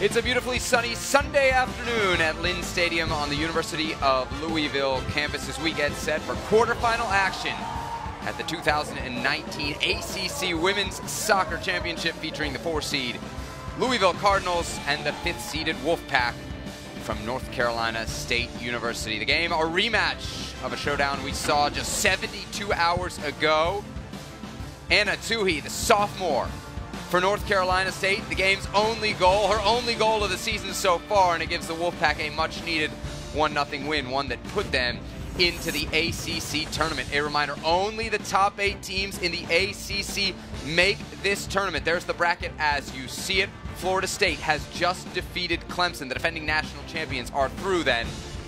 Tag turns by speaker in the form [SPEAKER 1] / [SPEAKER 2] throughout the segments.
[SPEAKER 1] It's a beautifully sunny Sunday afternoon at Lynn Stadium on the University of Louisville campus as we get set for quarterfinal action at the 2019 ACC Women's Soccer Championship featuring the four seed Louisville Cardinals and the fifth seeded Wolfpack from North Carolina State University. The game, a rematch of a showdown we saw just 72 hours ago. Anna Toohey, the sophomore, for North Carolina State. The game's only goal, her only goal of the season so far, and it gives the Wolfpack a much needed 1 0 win, one that put them into the ACC tournament. A reminder only the top eight teams in the ACC make this tournament. There's the bracket as you see it. Florida State has just defeated Clemson. The defending national champions are through then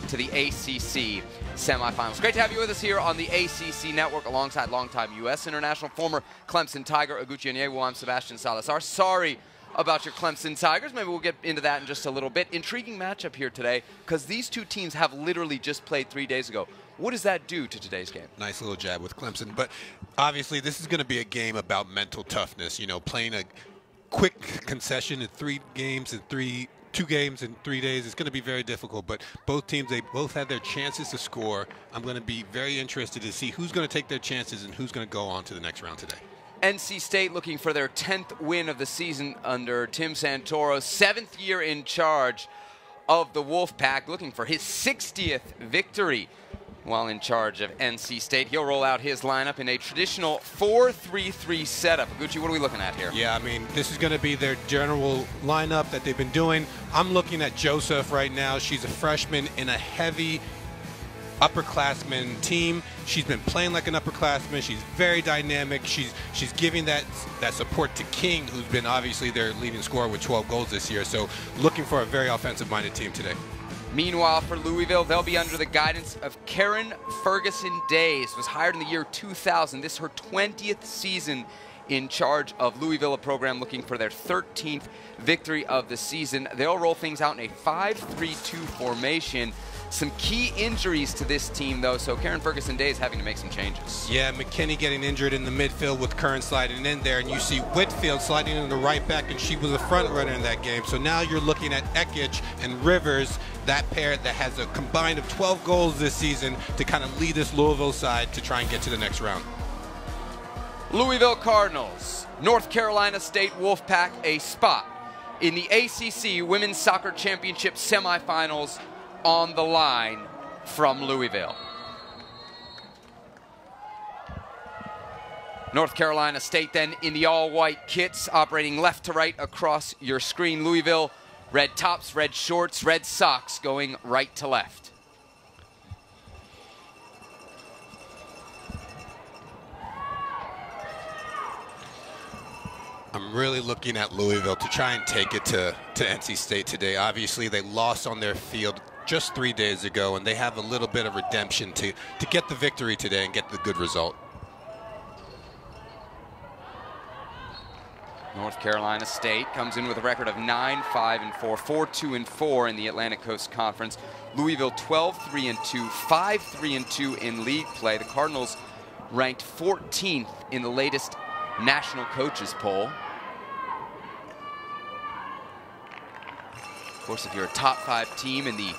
[SPEAKER 1] to the ACC semifinals. Great to have you with us here on the ACC Network alongside longtime U.S. international former Clemson Tiger Oguchi Onyewu. I'm Sebastian Salazar. Sorry about your Clemson Tigers. Maybe we'll get into that in just a little bit. Intriguing matchup here today because these two teams have literally just played three days ago. What does that do to today's game?
[SPEAKER 2] Nice little jab with Clemson. But obviously, this is going to be a game about mental toughness. You know, playing a quick concession in three games in three two games in three days. It's going to be very difficult, but both teams, they both had their chances to score. I'm going to be very interested to see who's going to take their chances and who's going to go on to the next round today.
[SPEAKER 1] NC State looking for their 10th win of the season under Tim Santoro, seventh year in charge of the Wolfpack, looking for his 60th victory while in charge of NC State. He'll roll out his lineup in a traditional 4-3-3 setup. Gucci, what are we looking at here?
[SPEAKER 2] Yeah, I mean, this is going to be their general lineup that they've been doing. I'm looking at Joseph right now. She's a freshman in a heavy upperclassman team. She's been playing like an upperclassman. She's very dynamic. She's she's giving that that support to King, who's been obviously their leading scorer with 12 goals this year. So looking for a very offensive-minded team today.
[SPEAKER 1] Meanwhile, for Louisville, they'll be under the guidance of Karen Ferguson Dayes. Was hired in the year 2000. This is her 20th season in charge of Louisville, a program looking for their 13th victory of the season. They'll roll things out in a 5-3-2 formation. Some key injuries to this team, though, so Karen Ferguson Day is having to make some changes.
[SPEAKER 2] Yeah, McKinney getting injured in the midfield with Curran sliding in there, and you see Whitfield sliding in the right back, and she was a front runner in that game. So now you're looking at Ekic and Rivers, that pair that has a combined of 12 goals this season to kind of lead this Louisville side to try and get to the next round.
[SPEAKER 1] Louisville Cardinals, North Carolina State Wolfpack, a spot in the ACC Women's Soccer Championship semifinals on the line from Louisville. North Carolina State then in the all-white kits, operating left to right across your screen. Louisville, red tops, red shorts, red socks going right to left.
[SPEAKER 2] I'm really looking at Louisville to try and take it to, to NC State today. Obviously, they lost on their field just three days ago, and they have a little bit of redemption to, to get the victory today and get the good result.
[SPEAKER 1] North Carolina State comes in with a record of 9 5 and 4, 4 2 and 4 in the Atlantic Coast Conference. Louisville 12 3 and 2, 5 3 and 2 in league play. The Cardinals ranked 14th in the latest national coaches poll. Of course, if you're a top five team in the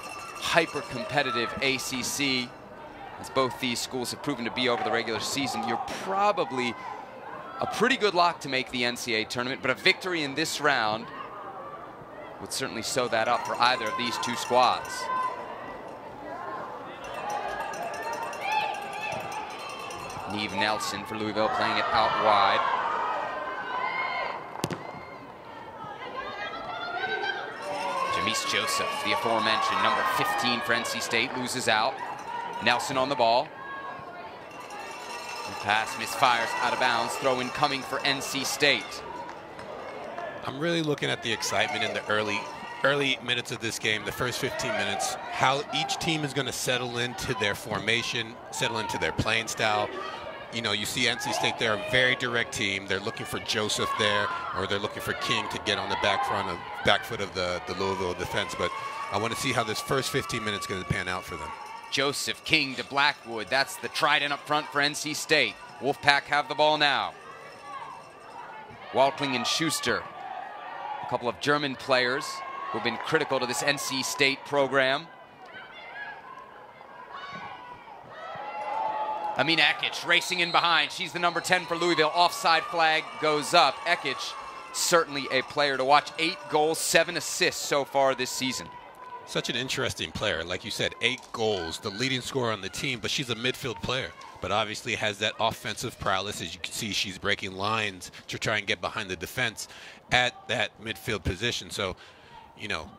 [SPEAKER 1] hyper-competitive ACC, as both these schools have proven to be over the regular season, you're probably a pretty good lock to make the NCAA tournament, but a victory in this round would certainly sew that up for either of these two squads. Neve Nelson for Louisville playing it out wide. Jameese Joseph, the aforementioned number 15 for NC State, loses out. Nelson on the ball. The pass misfires out of bounds. Throw in coming for NC State.
[SPEAKER 2] I'm really looking at the excitement in the early early minutes of this game, the first 15 minutes, how each team is going to settle into their formation, settle into their playing style, you know, you see NC State, they're a very direct team. They're looking for Joseph there, or they're looking for King to get on the back front of back foot of the, the Louisville defense. But I want to see how this first 15 minutes is going to pan out for them.
[SPEAKER 1] Joseph King to Blackwood. That's the trident up front for NC State. Wolfpack have the ball now. Walkling and Schuster, a couple of German players who have been critical to this NC State program. Amina Ekic racing in behind. She's the number 10 for Louisville. Offside flag goes up. Ekic, certainly a player to watch. Eight goals, seven assists so far this season.
[SPEAKER 2] Such an interesting player. Like you said, eight goals, the leading scorer on the team, but she's a midfield player. But obviously has that offensive prowess. As you can see, she's breaking lines to try and get behind the defense at that midfield position. So, you know,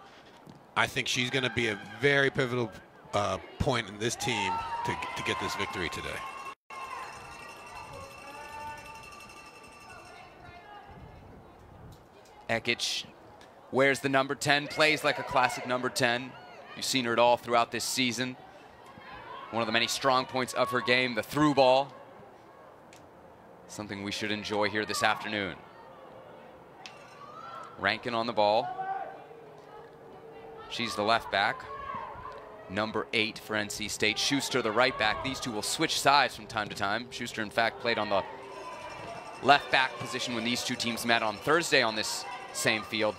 [SPEAKER 2] I think she's going to be a very pivotal uh, point in this team to, to get this victory today.
[SPEAKER 1] Ekic wears the number 10, plays like a classic number 10. You've seen her at all throughout this season. One of the many strong points of her game, the through ball. Something we should enjoy here this afternoon. Rankin on the ball. She's the left back. Number eight for NC State. Schuster, the right back. These two will switch sides from time to time. Schuster, in fact, played on the left back position when these two teams met on Thursday on this same field.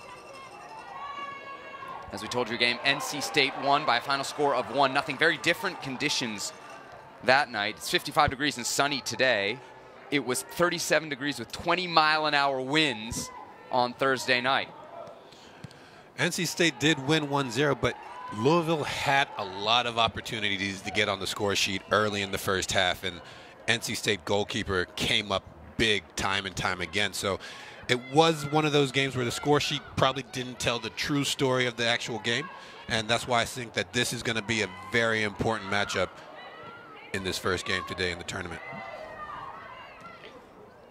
[SPEAKER 1] As we told you, game NC State won by a final score of one nothing. Very different conditions that night. It's 55 degrees and sunny today. It was 37 degrees with 20 mile an hour winds on Thursday night.
[SPEAKER 2] NC State did win 1-0, but Louisville had a lot of opportunities to get on the score sheet early in the first half, and NC State goalkeeper came up big time and time again. So it was one of those games where the score sheet probably didn't tell the true story of the actual game, and that's why I think that this is going to be a very important matchup in this first game today in the tournament.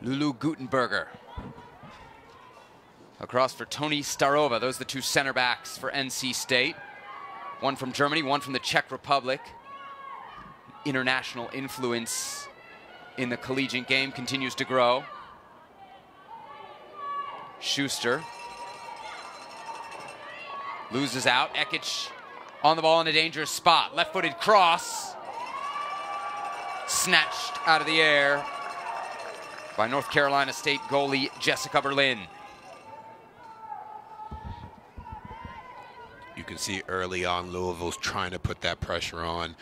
[SPEAKER 1] Lulu Guttenberger. Across for Tony Starova. Those are the two center backs for NC State. One from Germany, one from the Czech Republic. International influence in the collegiate game continues to grow. Schuster loses out. Ekic on the ball in a dangerous spot. Left-footed cross. Snatched out of the air by North Carolina State goalie Jessica Berlin.
[SPEAKER 2] Can see early on Louisville's trying to put that pressure on.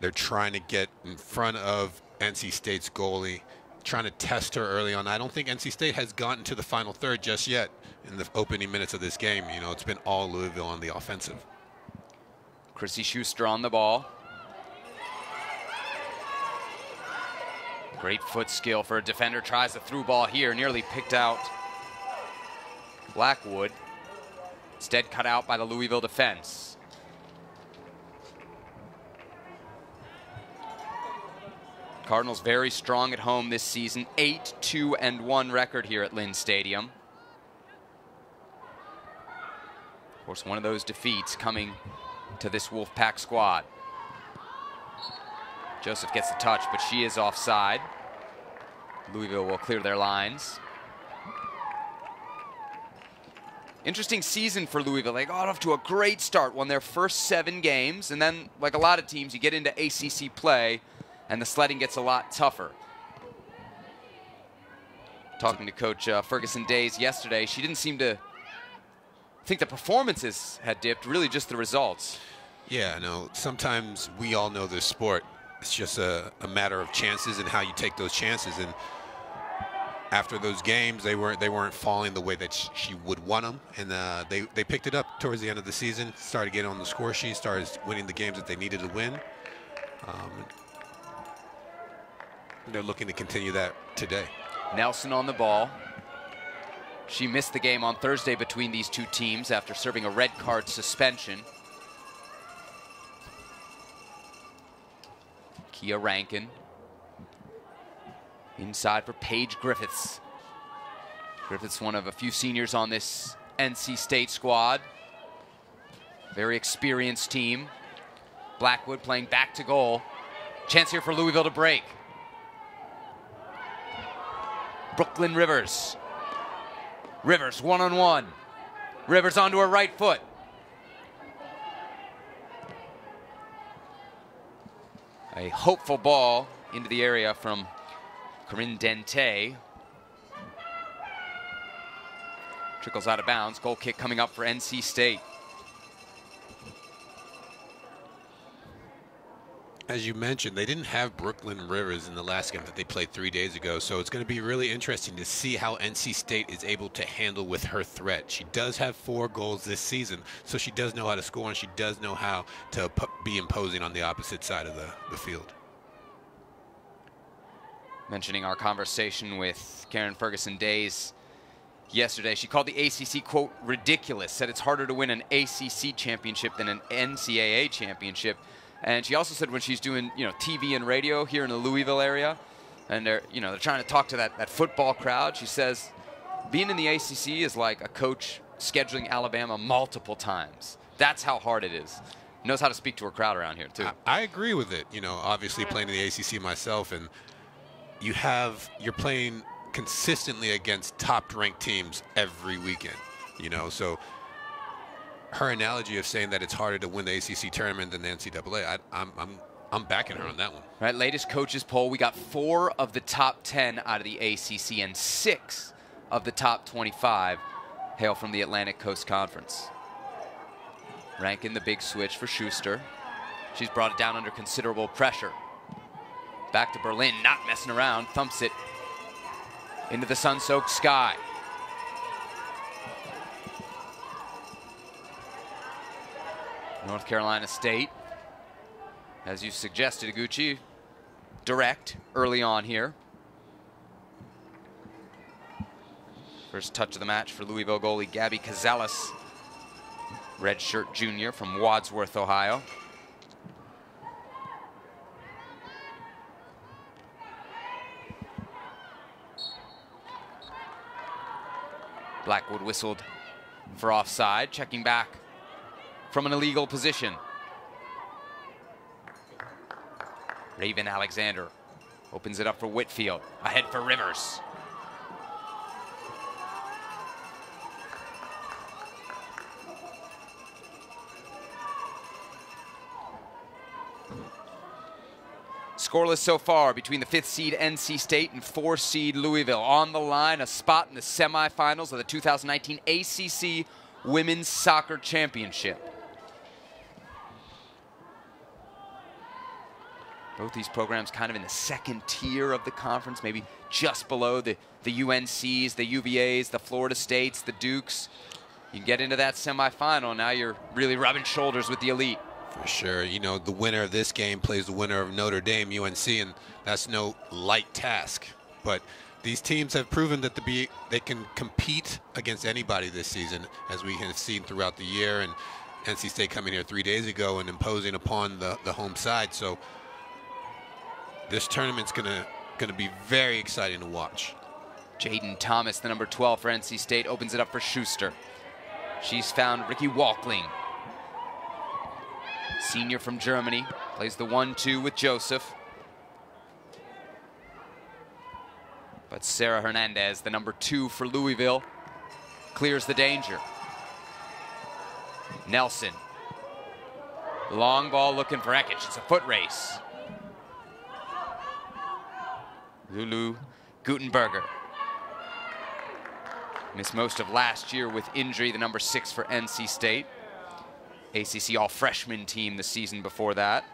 [SPEAKER 2] They're trying to get in front of NC State's goalie, trying to test her early on. I don't think NC State has gotten to the final third just yet in the opening minutes of this game. You know, it's been all Louisville on the offensive.
[SPEAKER 1] Chrissy Schuster on the ball. Great foot skill for a defender. Tries a through ball here. Nearly picked out Blackwood. Instead cut out by the Louisville defense. Cardinals very strong at home this season. 8-2 and 1 record here at Lynn Stadium. Of course, one of those defeats coming to this Wolfpack squad. Joseph gets the touch, but she is offside. Louisville will clear their lines. Interesting season for Louisville. They got off to a great start, won their first seven games, and then, like a lot of teams, you get into ACC play, and the sledding gets a lot tougher. Talking to Coach uh, Ferguson Dayes yesterday, she didn't seem to think the performances had dipped, really just the results.
[SPEAKER 2] Yeah, no, sometimes we all know this sport. It's just a, a matter of chances and how you take those chances. And after those games, they weren't they weren't falling the way that she would want them, and uh, they they picked it up towards the end of the season. Started getting on the score sheet, started winning the games that they needed to win. Um, they're looking to continue that today.
[SPEAKER 1] Nelson on the ball. She missed the game on Thursday between these two teams after serving a red card suspension. Kia Rankin. Inside for Paige Griffiths. Griffiths, one of a few seniors on this NC State squad. Very experienced team. Blackwood playing back to goal. Chance here for Louisville to break. Brooklyn Rivers. Rivers one on one. Rivers onto her right foot. A hopeful ball into the area from Corinne Dente. Trickles out of bounds. Goal kick coming up for NC State.
[SPEAKER 2] As you mentioned, they didn't have Brooklyn Rivers in the last game that they played three days ago, so it's going to be really interesting to see how NC State is able to handle with her threat. She does have four goals this season, so she does know how to score and she does know how to be imposing on the opposite side of the, the field.
[SPEAKER 1] Mentioning our conversation with Karen Ferguson Dayes yesterday, she called the ACC, quote, ridiculous, said it's harder to win an ACC championship than an NCAA championship. And she also said when she's doing, you know, TV and radio here in the Louisville area, and they're, you know, they're trying to talk to that, that football crowd, she says being in the ACC is like a coach scheduling Alabama multiple times. That's how hard it is. Knows how to speak to her crowd around here, too.
[SPEAKER 2] I, I agree with it. You know, obviously playing in the ACC myself, and you have, you're playing consistently against top ranked teams every weekend, you know, so her analogy of saying that it's harder to win the ACC tournament than the NCAA, I, I'm, I'm, I'm backing her on that one.
[SPEAKER 1] Right, latest coaches poll, we got four of the top 10 out of the ACC and six of the top 25 hail from the Atlantic Coast Conference. Rankin the big switch for Schuster. She's brought it down under considerable pressure. Back to Berlin, not messing around, thumps it into the sun-soaked sky. North Carolina State, as you suggested, Gucci, direct early on here. First touch of the match for Louisville goalie Gabby Kouzelos, redshirt junior from Wadsworth, Ohio. Blackwood whistled for offside, checking back from an illegal position. Raven Alexander opens it up for Whitfield. Ahead for Rivers. Scoreless so far between the fifth seed NC State and four seed Louisville. On the line, a spot in the semifinals of the 2019 ACC Women's Soccer Championship. Both these programs kind of in the second tier of the conference, maybe just below the, the UNCs, the UVAs, the Florida States, the Dukes. You get into that semifinal, now you're really rubbing shoulders with the elite.
[SPEAKER 2] For sure. You know, the winner of this game plays the winner of Notre Dame, UNC, and that's no light task. But these teams have proven that be, they can compete against anybody this season, as we have seen throughout the year. And NC State coming here three days ago and imposing upon the, the home side. So this tournament's gonna gonna be very exciting to watch.
[SPEAKER 1] Jaden Thomas, the number 12 for NC State, opens it up for Schuster. She's found Ricky Walkling. Senior from Germany, plays the 1-2 with Joseph. But Sarah Hernandez, the number two for Louisville, clears the danger. Nelson. Long ball looking for Ekic. It's a foot race. Lulu Guttenberger. Missed most of last year with injury, the number six for NC State. ACC all-freshman team the season before that.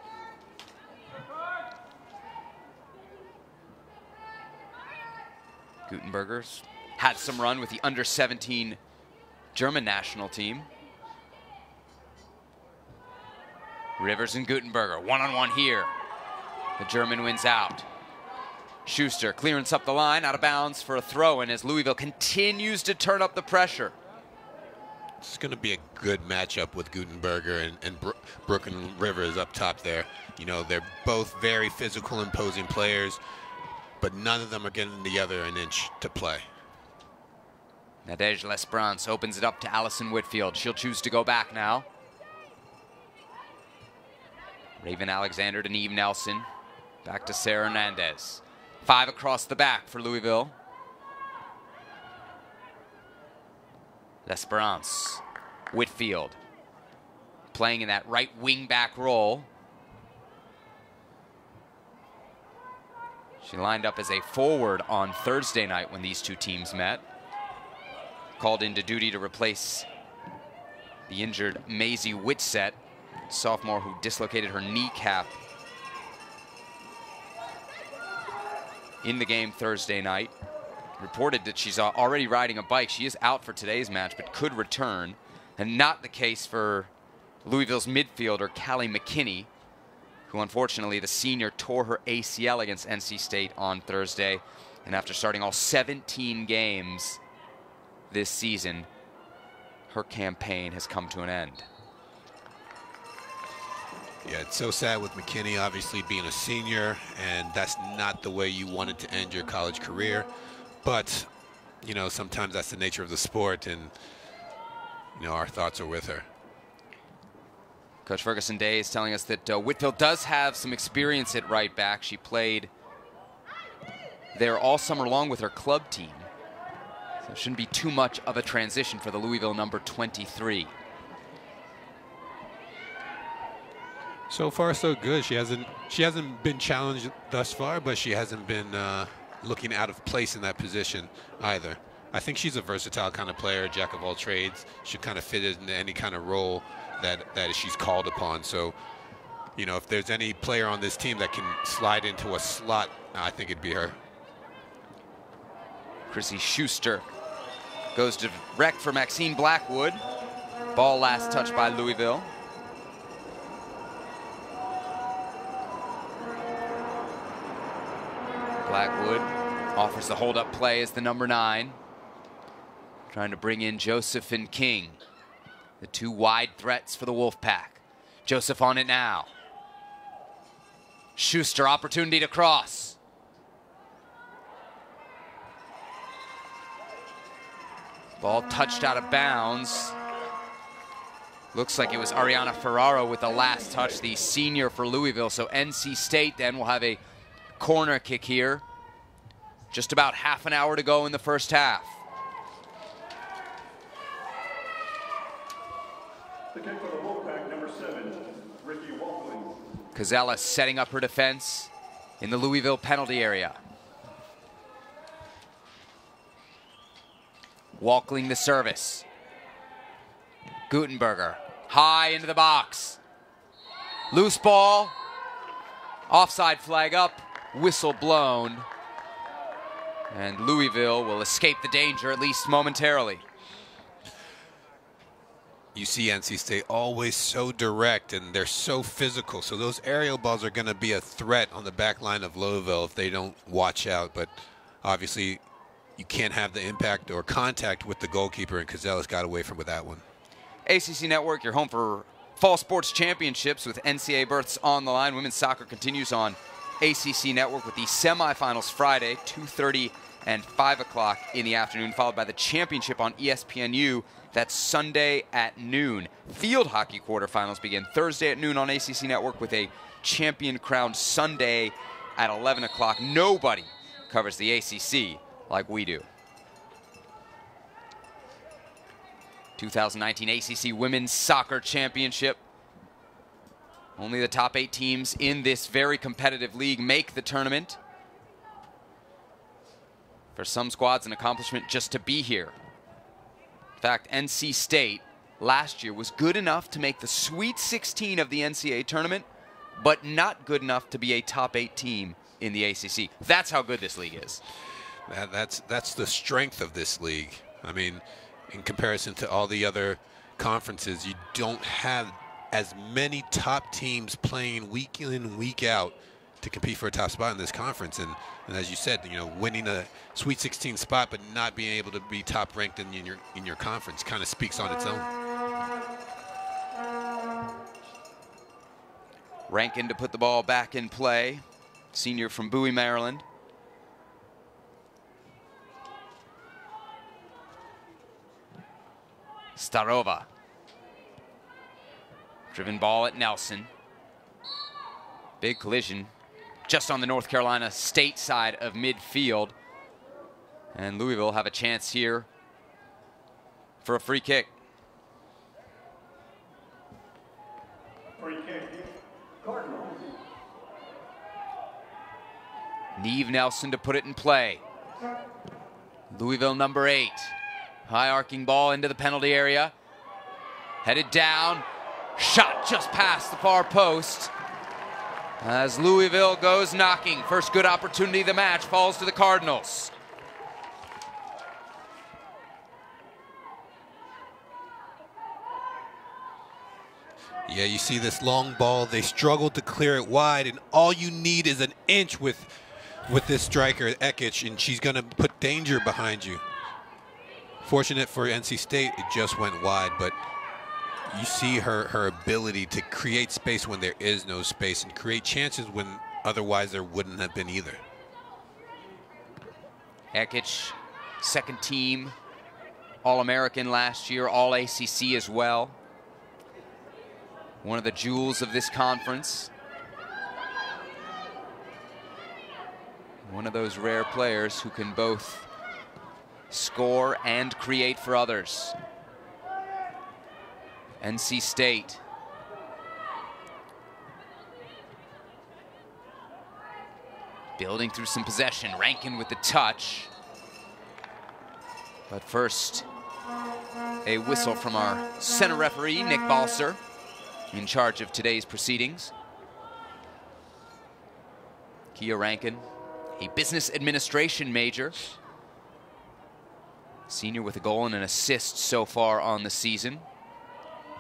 [SPEAKER 1] Guttenberger's had some run with the under-17 German national team. Rivers and Guttenberger, one-on-one -on -one here. The German wins out. Schuster clearance up the line, out of bounds for a throw, and as Louisville continues to turn up the pressure.
[SPEAKER 2] Is going to be a good matchup with Guttenberger and, and Bro Brooklyn Rivers up top there. You know, they're both very physical, imposing players, but none of them are getting the other an inch to play.
[SPEAKER 1] Nadege L'Esperance opens it up to Allison Whitfield. She'll choose to go back now. Raven Alexander to Neve Nelson. Back to Sarah Hernandez. Five across the back for Louisville. L'Esperance. Whitfield. Playing in that right wing back role. She lined up as a forward on Thursday night when these two teams met. called into duty to replace the injured Maisie Whitsett, sophomore who dislocated her kneecap in the game Thursday night. Reported that she's already riding a bike. She is out for today's match, but could return. And not the case for Louisville's midfielder, Callie McKinney, who unfortunately the senior tore her ACL against NC State on Thursday. And after starting all 17 games this season, her campaign has come to an end.
[SPEAKER 2] Yeah, it's so sad with McKinney obviously being a senior, and that's not the way you wanted to end your college career. But, you know, sometimes that's the nature of the sport, and, you know, our thoughts are with her.
[SPEAKER 1] Coach Ferguson Day is telling us that uh, Whitfield does have some experience at right back. She played there all summer long with her club team. So it shouldn't be too much of a transition for the Louisville number 23.
[SPEAKER 2] So far, so good. She hasn't she hasn't been challenged thus far, but she hasn't been uh, looking out of place in that position either. I think she's a versatile kind of player, jack of all trades. Should kind of fit into any kind of role that that she's called upon. So, you know, if there's any player on this team that can slide into a slot, I think it'd be her.
[SPEAKER 1] Chrissy Schuster goes direct for Maxine Blackwood. Ball last touched by Louisville. Blackwood offers the hold-up play as the number nine. Trying to bring in Joseph and King. The two wide threats for the Wolfpack. Joseph on it now. Schuster opportunity to cross. Ball touched out of bounds. Looks like it was Ariana Ferraro with the last touch, the senior for Louisville. So NC State then will have a corner kick here. Just about half an hour to go in the first half. The kick for the Wolfpack, number seven, Ricky Walkling. Kouzelos setting up her defense in the Louisville penalty area. Walkling the service. Guttenberger high into the box. Loose ball. Offside flag up. Whistle blown. And Louisville will escape the danger, at least momentarily.
[SPEAKER 2] You see NC State always so direct and they're so physical. So those aerial balls are going to be a threat on the back line of Louisville if they don't watch out. But obviously, you can't have the impact or contact with the goalkeeper, and Cazella's got away from with that one.
[SPEAKER 1] ACC Network, your home for fall sports championships with NCAA berths on the line. Women's soccer continues on ACC Network with the semifinals Friday, 2.30 and 5 o'clock in the afternoon, followed by the championship on ESPNU. That's Sunday at noon. Field hockey quarterfinals begin Thursday at noon on ACC Network with a champion crowned Sunday at 11 o'clock. Nobody covers the ACC like we do. 2019 ACC Women's Soccer Championship. Only the top eight teams in this very competitive league make the tournament. For some squads, an accomplishment just to be here. In fact, NC State last year was good enough to make the Sweet 16 of the NCAA tournament, but not good enough to be a top eight team in the ACC. That's how good this league is.
[SPEAKER 2] That, that's that's the strength of this league. I mean, in comparison to all the other conferences, you don't have as many top teams playing week in week out to compete for a top spot in this conference. And, and as you said, you know, winning a Sweet 16 spot but not being able to be top ranked in, in your in your conference kind of speaks on its own.
[SPEAKER 1] Rankin to put the ball back in play. Senior from Bowie, Maryland. Starova. Driven ball at Nelson. Big collision just on the North Carolina state side of midfield. And Louisville have a chance here for a free kick. Free kick. Cardinals. Neve Nelson to put it in play. Louisville number eight High arcing ball into the penalty area. Headed down. Shot just past the far post. As Louisville goes knocking. First good opportunity of the match falls to the Cardinals.
[SPEAKER 2] Yeah, you see this long ball. They struggled to clear it wide, and all you need is an inch with with this striker, Ekic, and she's going to put danger behind you. Fortunate for NC State, it just went wide, but you see her, her ability to create space when there is no space and create chances when otherwise there wouldn't have been either.
[SPEAKER 1] Ekic, second team, All-American last year, All-ACC as well one of the jewels of this conference. One of those rare players who can both score and create for others. NC State. Building through some possession, Rankin with the touch. But first, a whistle from our center referee, Nick Balser in charge of today's proceedings. Kia Rankin, a business administration major. Senior with a goal and an assist so far on the season.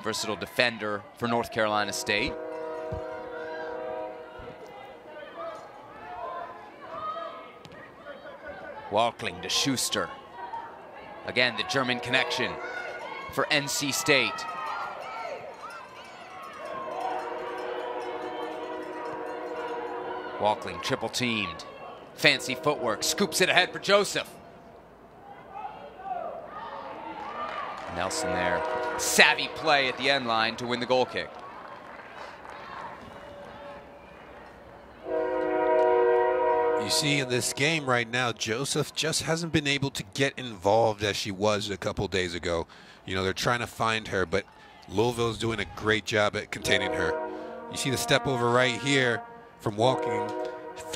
[SPEAKER 1] Versatile defender for North Carolina State. Walkling to Schuster. Again, the German connection for NC State. Walkling triple teamed. Fancy footwork, scoops it ahead for Joseph. Nelson there. Savvy play at the end line to win the goal kick.
[SPEAKER 2] You see in this game right now, Joseph just hasn't been able to get involved as she was a couple days ago. You know, they're trying to find her, but Louisville's doing a great job at containing her. You see the step over right here from Walkling,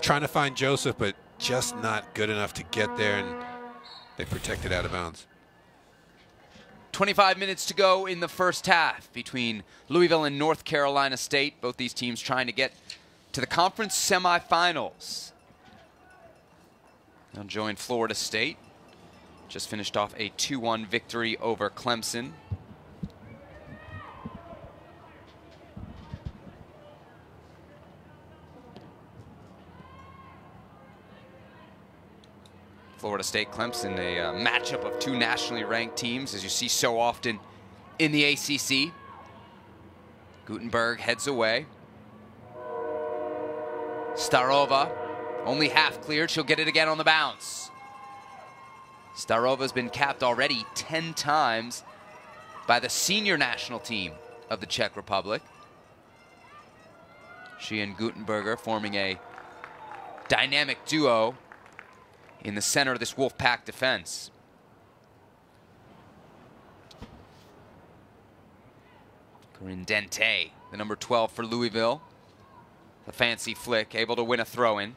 [SPEAKER 2] trying to find Joseph, but just not good enough to get there, and they protected out of bounds.
[SPEAKER 1] 25 minutes to go in the first half between Louisville and North Carolina State. Both these teams trying to get to the conference semifinals. They'll join Florida State. Just finished off a 2-1 victory over Clemson. Florida State Clemson, a uh, matchup of two nationally ranked teams, as you see so often in the ACC. Guttenberg heads away. Starova, only half cleared. She'll get it again on the bounce. Starova's been capped already 10 times by the senior national team of the Czech Republic. She and Guttenberger forming a dynamic duo in the center of this Wolfpack defense. Corinne Dente, the number 12 for Louisville. A fancy flick, able to win a throw-in.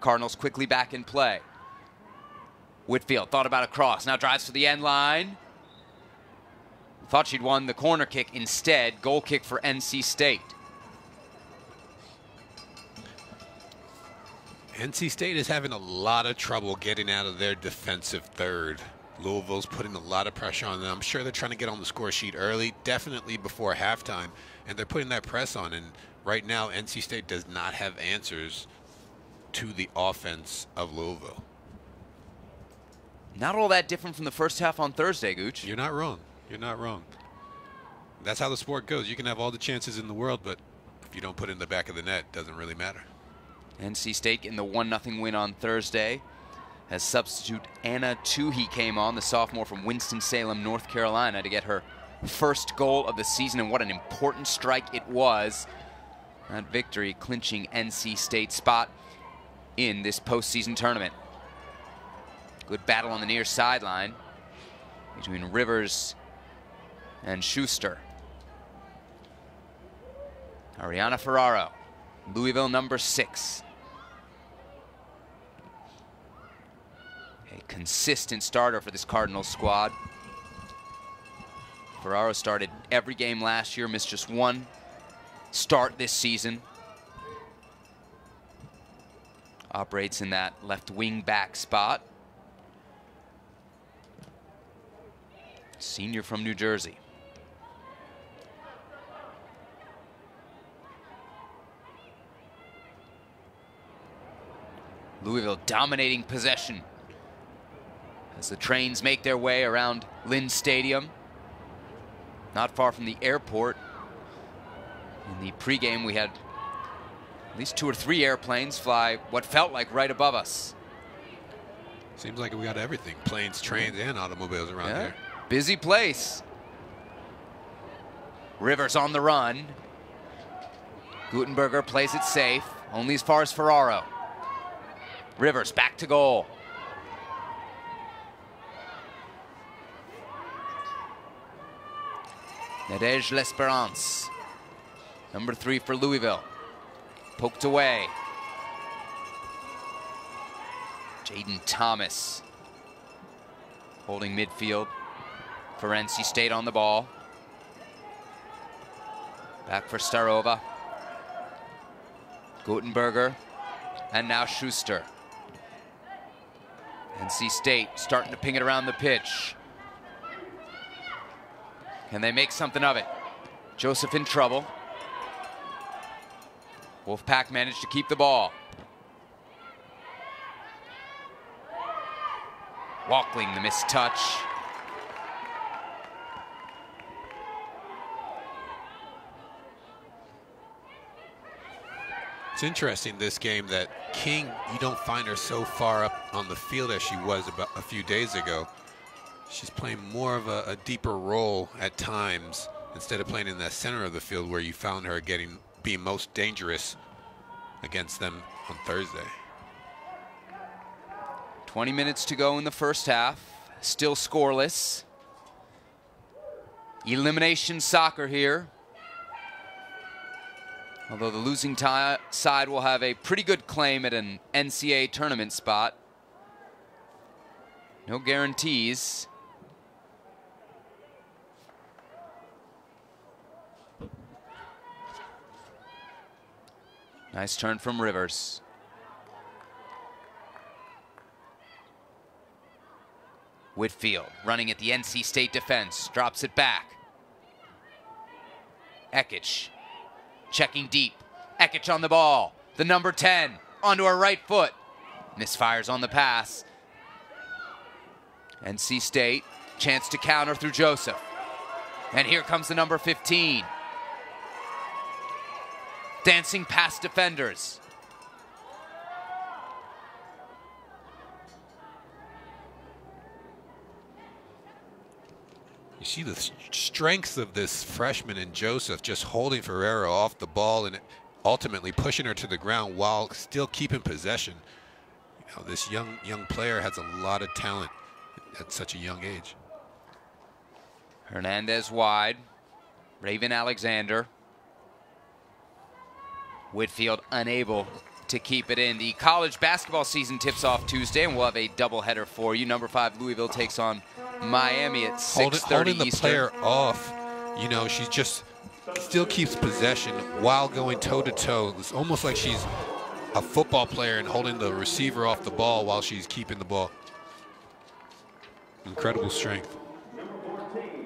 [SPEAKER 1] Cardinals quickly back in play. Whitfield thought about a cross, now drives to the end line. Thought she'd won the corner kick instead. Goal kick for NC State.
[SPEAKER 2] NC State is having a lot of trouble getting out of their defensive third. Louisville's putting a lot of pressure on them. I'm sure they're trying to get on the score sheet early, definitely before halftime, and they're putting that press on. And right now, NC State does not have answers to the offense of Louisville.
[SPEAKER 1] Not all that different from the first half on Thursday, Gooch.
[SPEAKER 2] You're not wrong. You're not wrong. That's how the sport goes. You can have all the chances in the world, but if you don't put it in the back of the net, it doesn't really matter.
[SPEAKER 1] NC State in the 1-0 win on Thursday. As substitute Anna Toohey came on, the sophomore from Winston-Salem, North Carolina, to get her first goal of the season, and what an important strike it was. That victory clinching NC State spot in this postseason tournament. Good battle on the near sideline between Rivers and Schuster. Ariana Ferraro, Louisville number six. Consistent starter for this Cardinals squad. Ferraro started every game last year, missed just one start this season. Operates in that left wing back spot. Senior from New Jersey. Louisville dominating possession as the trains make their way around Lynn Stadium. Not far from the airport. In the pregame, we had at least two or three airplanes fly what felt like right above us.
[SPEAKER 2] Seems like we got everything planes, trains, and automobiles around yeah. here.
[SPEAKER 1] Busy place. Rivers on the run. Guttenberger plays it safe, only as far as Ferraro. Rivers back to goal. Nadege L'Esperance. Number three for Louisville. Poked away. Jaden Thomas holding midfield. for NC State on the ball. Back for Starova. Guttenberger. And now Schuster. NC State starting to ping it around the pitch. Can they make something of it? Joseph in trouble. Wolfpack managed to keep the ball. Walkling the missed touch.
[SPEAKER 2] It's interesting this game that King, you don't find her so far up on the field as she was about a few days ago. She's playing more of a, a deeper role at times instead of playing in the center of the field where you found her getting being most dangerous against them on Thursday.
[SPEAKER 1] 20 minutes to go in the first half. Still scoreless. Elimination soccer here. Although the losing side will have a pretty good claim at an NCAA tournament spot. No guarantees. Nice turn from Rivers. Whitfield running at the NC State defense, drops it back. Ekic checking deep. Ekic on the ball. The number 10 onto her right foot. Misfires on the pass. NC State, chance to counter through Joseph. And here comes the number 15. Dancing past defenders.
[SPEAKER 2] You see the strength of this freshman in Joseph just holding Ferraro off the ball and ultimately pushing her to the ground while still keeping possession. You know, this young young player has a lot of talent at such a young age.
[SPEAKER 1] Hernandez wide. Raven Alexander. Whitfield unable to keep it in. The college basketball season tips off Tuesday, and we'll have a doubleheader for you. Number five, Louisville takes on Miami at 6:30 Holding,
[SPEAKER 2] holding the
[SPEAKER 1] Eastern.
[SPEAKER 2] player off, you know, she just still keeps possession while going toe to toe. It's almost like she's a football player and holding the receiver off the ball while she's keeping the ball. Incredible strength.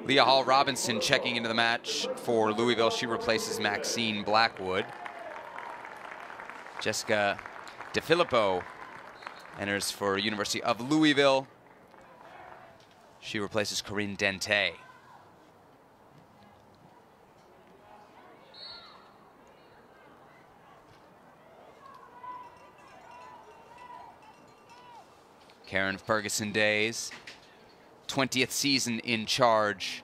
[SPEAKER 1] Leah Hall Robinson checking into the match for Louisville. She replaces Maxine Blackwood. Jessica DeFilippo enters for University of Louisville. She replaces Corinne Dente. Karen Ferguson Dayes, 20th season in charge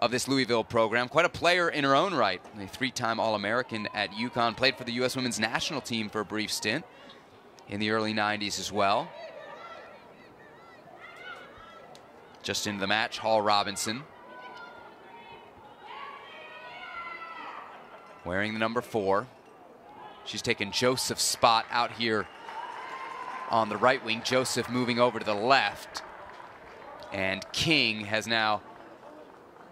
[SPEAKER 1] of this Louisville program. Quite a player in her own right. A three-time All-American at UConn. Played for the U.S. women's national team for a brief stint in the early 90s as well. Just into the match, Hall Robinson. Wearing the number four. She's taken Joseph's spot out here on the right wing. Joseph moving over to the left. And King has now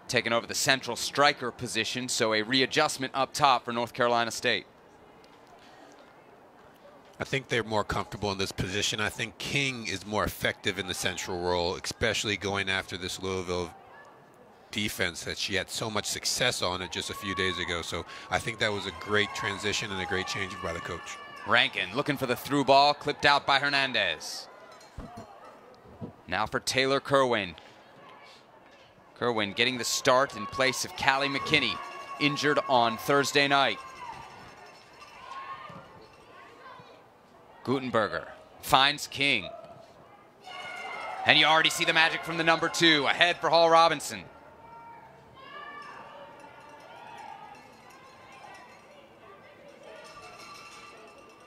[SPEAKER 1] taking over the central striker position, so a readjustment up top for North Carolina State.
[SPEAKER 2] I think they're more comfortable in this position. I think King is more effective in the central role, especially going after this Louisville defense that she had so much success on it just a few days ago. So I think that was a great transition and a great change by the coach.
[SPEAKER 1] Rankin looking for the through ball, clipped out by Hernandez. Now for Taylor Kerwin. Kerwin getting the start in place of Callie McKinney, injured on Thursday night. Guttenberger finds King. And you already see the magic from the number two, ahead for Hall Robinson.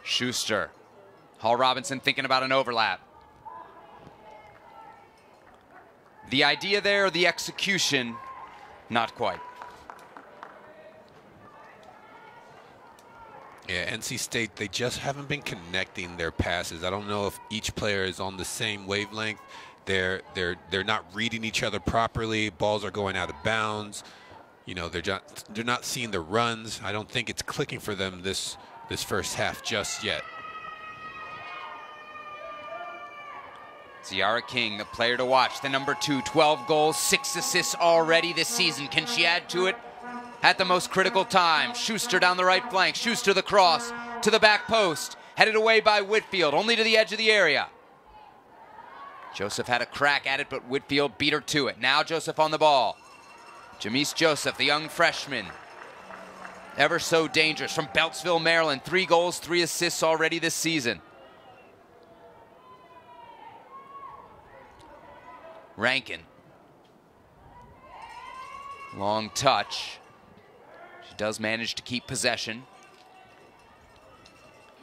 [SPEAKER 1] Schuster. Hall Robinson thinking about an overlap. The idea there, the execution, not quite.
[SPEAKER 2] Yeah, NC State, they just haven't been connecting their passes. I don't know if each player is on the same wavelength. They're they're they're not reading each other properly. Balls are going out of bounds. You know, they're just they're not seeing the runs. I don't think it's clicking for them this this first half just yet.
[SPEAKER 1] Tziarra King, the player to watch, the number two, 12 goals, six assists already this season. Can she add to it at the most critical time? Schuster down the right flank. Schuster the cross to the back post. Headed away by Whitfield, only to the edge of the area. Joseph had a crack at it, but Whitfield beat her to it. Now Joseph on the ball. Jameese Joseph, the young freshman. Ever so dangerous from Beltsville, Maryland. Three goals, three assists already this season. Rankin. Long touch. She does manage to keep possession.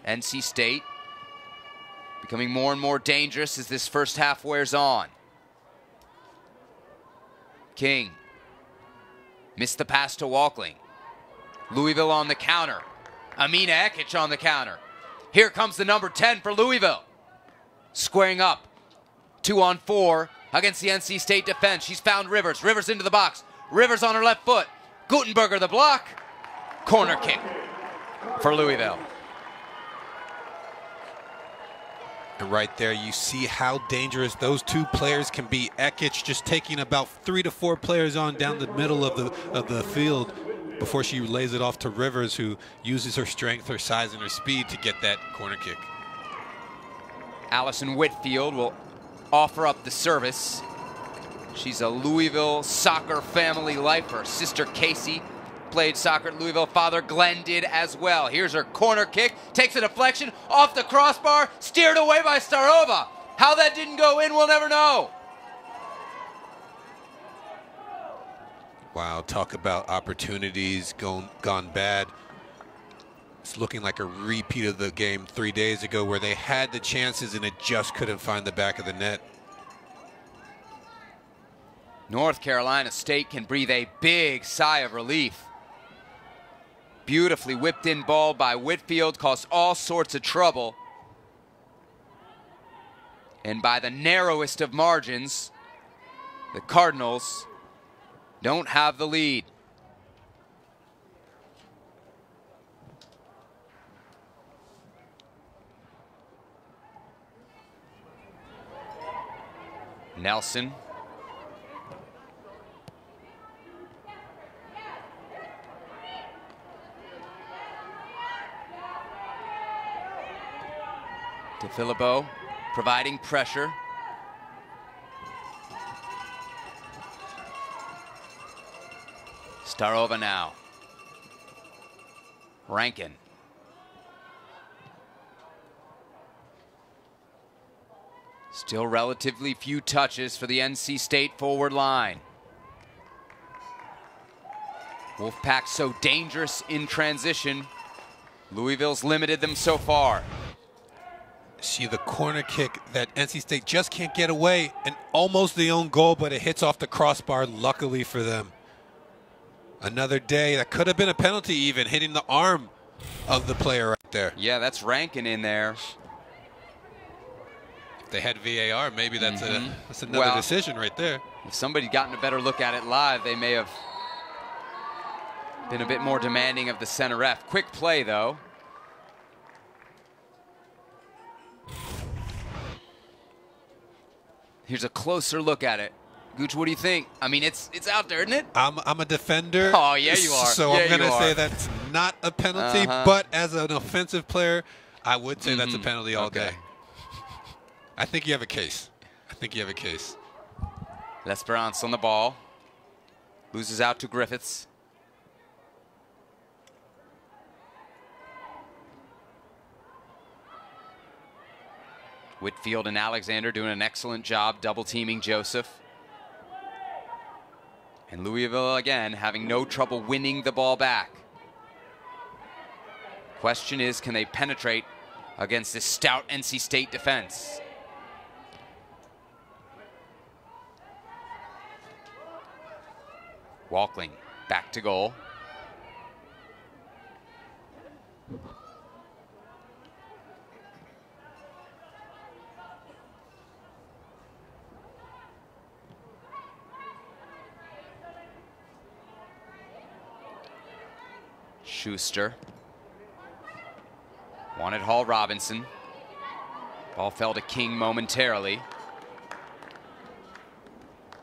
[SPEAKER 1] NC State becoming more and more dangerous as this first half wears on. King missed the pass to Walkling. Louisville on the counter. Amina Ekic on the counter. Here comes the number 10 for Louisville. Squaring up. Two on four against the NC State defense. She's found Rivers. Rivers into the box. Rivers on her left foot. Guttenberger the block. Corner kick for Louisville.
[SPEAKER 2] And right there, you see how dangerous those two players can be. Ekic just taking about three to four players on down the middle of the of the field before she lays it off to Rivers, who uses her strength, her size, and her speed to get that corner kick.
[SPEAKER 1] Allison Whitfield will offer up the service. She's a Louisville soccer family lifer. Sister Casey played soccer at Louisville. Father Glenn did as well. Here's her corner kick. Takes a deflection off the crossbar. Steered away by Starova. How that didn't go in, we'll never know.
[SPEAKER 2] Wow, talk about opportunities gone, gone bad. It's looking like a repeat of the game three days ago where they had the chances and it just couldn't find the back of the net.
[SPEAKER 1] North Carolina State can breathe a big sigh of relief. Beautifully whipped in ball by Whitfield caused all sorts of trouble. And by the narrowest of margins, the Cardinals don't have the lead. Nelson. DeFilippo providing pressure. Starova now. Rankin. Still relatively few touches for the NC State forward line. Wolfpack so dangerous in transition. Louisville's limited them so far.
[SPEAKER 2] See the corner kick that NC State just can't get away and almost the own goal, but it hits off the crossbar, luckily for them. Another day that could have been a penalty even, hitting the arm of the player right there.
[SPEAKER 1] Yeah, that's Rankin in there.
[SPEAKER 2] They had VAR, maybe that's, mm -hmm. a, mm-hmm. that's another
[SPEAKER 1] well,
[SPEAKER 2] decision right there.
[SPEAKER 1] If somebody gotten a better look at it live, they may have been a bit more demanding of the center ref. Quick play, though. Here's a closer look at it. Gooch, what do you think? I mean, it's it's out there, isn't it?
[SPEAKER 2] I'm, I'm a defender.
[SPEAKER 1] Oh, yeah, you are.
[SPEAKER 2] So
[SPEAKER 1] Yeah,
[SPEAKER 2] I'm going to say that's not a penalty.
[SPEAKER 1] Uh-huh.
[SPEAKER 2] But as an offensive player, I would say that's a
[SPEAKER 1] Mhm.
[SPEAKER 2] penalty all
[SPEAKER 1] Okay.
[SPEAKER 2] day. I think you have a case. I think you have a case.
[SPEAKER 1] L'Esperance on the ball. Loses out to Griffiths. Whitfield and Alexander doing an excellent job double teaming Joseph. And Louisville again having no trouble winning the ball back. Question is, can they penetrate against this stout NC State defense? Walkling back to goal. Schuster. Wanted Hall Robinson. Ball fell to King momentarily.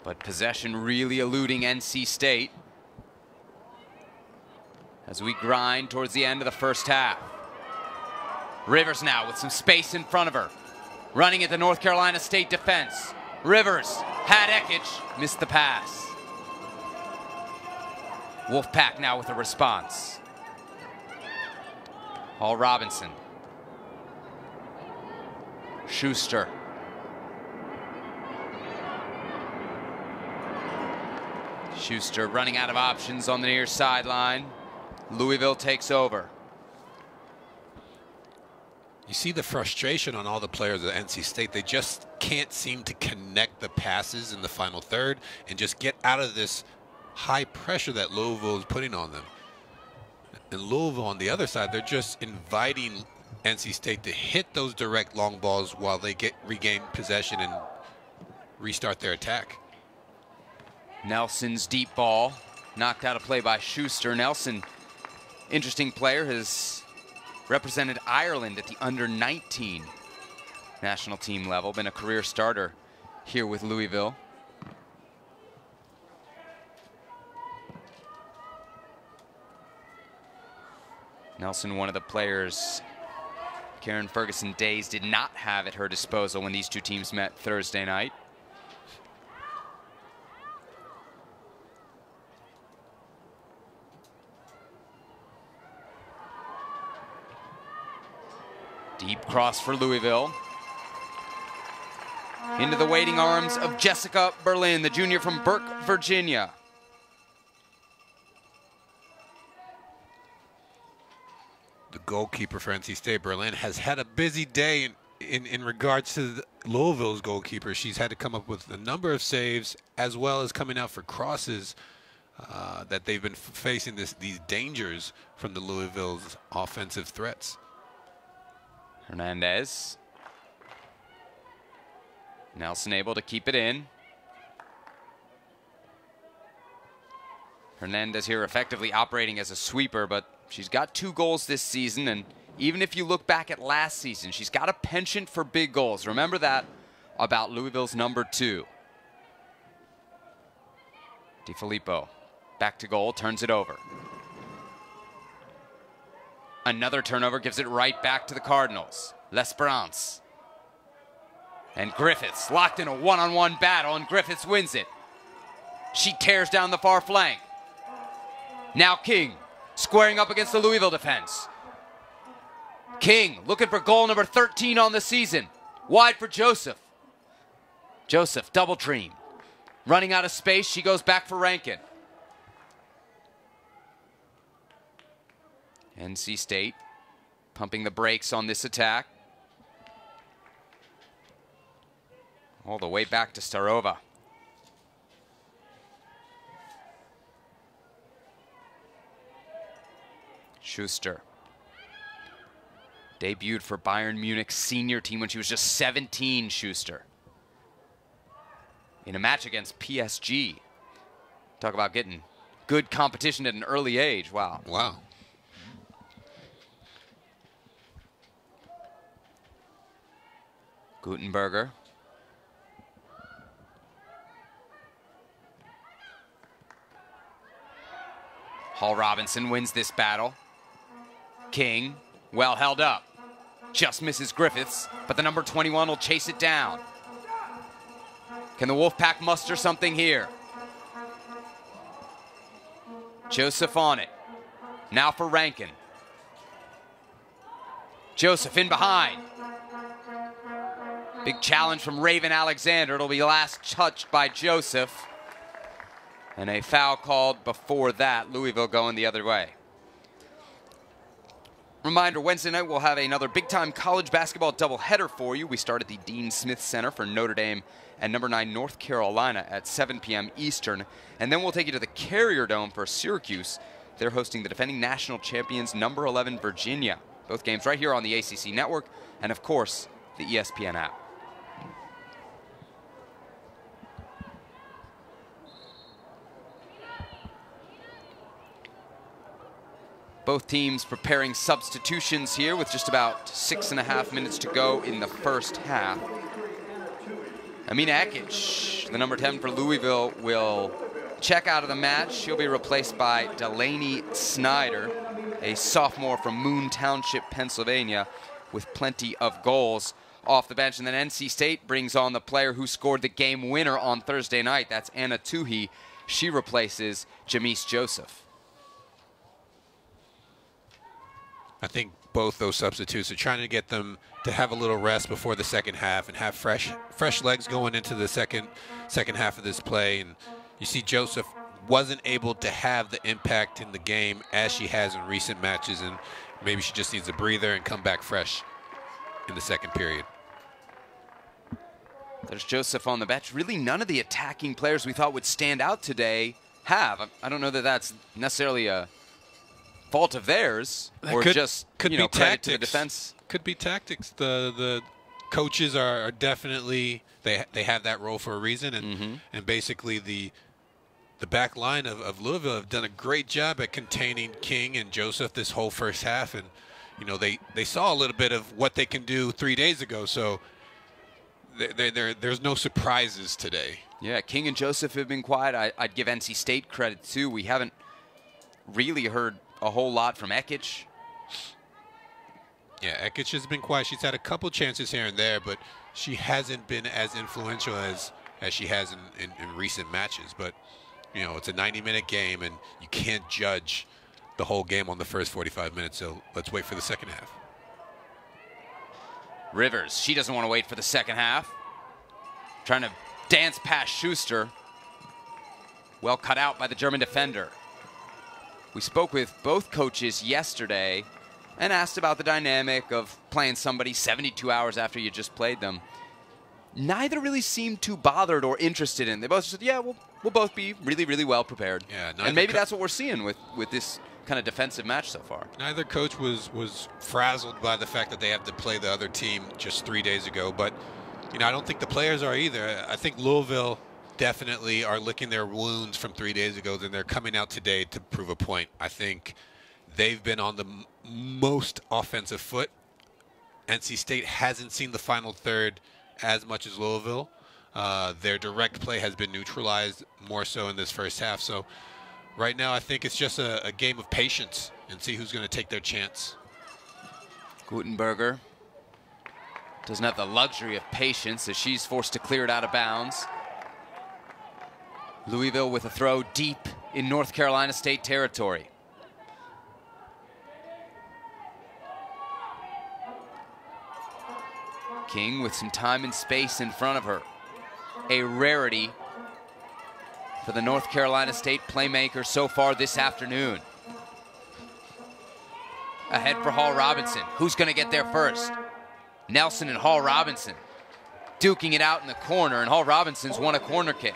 [SPEAKER 1] But possession really eluding NC State as we grind towards the end of the first half. Rivers now with some space in front of her. Running at the North Carolina State defense. Rivers had Ekic, missed the pass. Wolfpack now with a response. Hall Robinson. Schuster. Schuster running out of options on the near sideline. Louisville takes over.
[SPEAKER 2] You see the frustration on all the players at NC State. They just can't seem to connect the passes in the final third and just get out of this high pressure that Louisville is putting on them. And Louisville on the other side, they're just inviting NC State to hit those direct long balls while they get regain possession and restart their attack.
[SPEAKER 1] Nelson's deep ball knocked out of play by Schuster. Nelson, interesting player, has represented Ireland at the under 19 national team level, been a career starter here with Louisville. Nelson, one of the players Karen Ferguson Dayes did not have at her disposal when these two teams met Thursday night. Deep cross for Louisville. Into the waiting arms of Jessica Berlin, the junior from Burke, Virginia.
[SPEAKER 2] the goalkeeper for NC State, Berlin, has had a busy day in, in, in regards to Louisville's goalkeeper. She's had to come up with a number of saves as well as coming out for crosses uh, that they've been facing this, these dangers from the Louisville's offensive threats.
[SPEAKER 1] Hernandez. Nelson able to keep it in. Hernandez here effectively operating as a sweeper, but she's got two goals this season, and even if you look back at last season, she's got a penchant for big goals. Remember that about Louisville's number two. DiFilippo back to goal, turns it over. Another turnover gives it right back to the Cardinals. L'Esperance. And Griffiths locked in a one-on-one battle, and Griffiths wins it. She tears down the far flank. Now King squaring up against the Louisville defense. King looking for goal number 13 on the season. Wide for Joseph. Joseph double dream. Running out of space, she goes back for Rankin. NC State pumping the brakes on this attack. All the way back to Starova. Schuster. Debuted for Bayern Munich's senior team when she was just 17, Schuster. in a match against PSG. Talk about getting good competition at an early age. Wow.
[SPEAKER 2] Wow.
[SPEAKER 1] Guttenberger. Hall Robinson wins this battle. King, well held up. Just misses Griffiths, but the number 21 will chase it down. Can the Wolfpack muster something here? Joseph on it. Now for Rankin. Joseph in behind. Big challenge from Raven Alexander. It'll be last touched by Joseph. And a foul called before that. Louisville going the other way. Reminder Wednesday night we'll have another big time college basketball doubleheader for you. We start at the Dean Smith Center for Notre Dame and number 9 North Carolina at 7 p.m. Eastern. And then we'll take you to the Carrier Dome for Syracuse. They're hosting the defending national champions number 11 Virginia. Both games right here on the ACC network and, of course, the ESPN app. Both teams preparing substitutions here with just about six and a half minutes to go in the first half. Amina Ekic, the number 10 for Louisville, will check out of the match. She'll be replaced by Delaney Snyder, a sophomore from Moon Township, Pennsylvania, with plenty of goals off the bench. And then NC State brings on the player who scored the game winner on Thursday night. That's Anna Tuhi. She replaces Jameese Joseph.
[SPEAKER 2] I think both those substitutes are trying to get them to have a little rest before the second half and have fresh fresh legs going into the second second half of this play. And you see Joseph wasn't able to have the impact in the game as she has in recent matches, and maybe she just needs a breather and come back fresh in the second period.
[SPEAKER 1] There's Joseph on the bench. Really, none of the attacking players we thought would stand out today have. I don't know that that's necessarily a fault of theirs
[SPEAKER 2] That
[SPEAKER 1] or
[SPEAKER 2] could-
[SPEAKER 1] just
[SPEAKER 2] could
[SPEAKER 1] you
[SPEAKER 2] be
[SPEAKER 1] know credit to the
[SPEAKER 2] tactics.
[SPEAKER 1] defense.
[SPEAKER 2] Could be tactics. The the coaches are, are definitely they they have that role for a reason, and
[SPEAKER 1] Mm-hmm.
[SPEAKER 2] and basically the the back line of, of Louisville have done a great job at containing King and Joseph this whole first half, and you know they they saw a little bit of what they can do three days ago, so. There, there, there's no surprises today.
[SPEAKER 1] Yeah, King and Joseph have been quiet. I, I'd give NC State credit too. We haven't really heard a whole lot from Ekic.
[SPEAKER 2] Yeah, Ekic has been quiet. She's had a couple chances here and there, but she hasn't been as influential as as she has in, in, in recent matches. But you know, it's a 90-minute game, and you can't judge the whole game on the first 45 minutes. So let's wait for the second half.
[SPEAKER 1] Rivers, she doesn't want to wait for the second half. Trying to dance past Schuster. Well cut out by the German defender. We spoke with both coaches yesterday and asked about the dynamic of playing somebody 72 hours after you just played them. Neither really seemed too bothered or interested in. They both said, "Yeah, we'll we'll both be really, really well prepared."
[SPEAKER 2] Yeah,
[SPEAKER 1] and maybe that's what we're seeing with with this kind of defensive match so far.
[SPEAKER 2] Neither coach was was frazzled by the fact that they had to play the other team just three days ago, but you know I don't think the players are either. I think Louisville definitely are licking their wounds from three days ago, and they're coming out today to prove a point. I think they've been on the most offensive foot. NC State hasn't seen the final third as much as Louisville. Uh, their direct play has been neutralized more so in this first half. So right now, I think it's just a, a game of patience and see who's going to take their chance.
[SPEAKER 1] Guttenberger doesn't have the luxury of patience as she's forced to clear it out of bounds. Louisville with a throw deep in North Carolina State territory. King with some time and space in front of her. A rarity for the North Carolina State playmaker so far this afternoon. Ahead for Hall Robinson. Who's going to get there first? Nelson and Hall Robinson duking it out in the corner, and Hall Robinson's won a corner kick.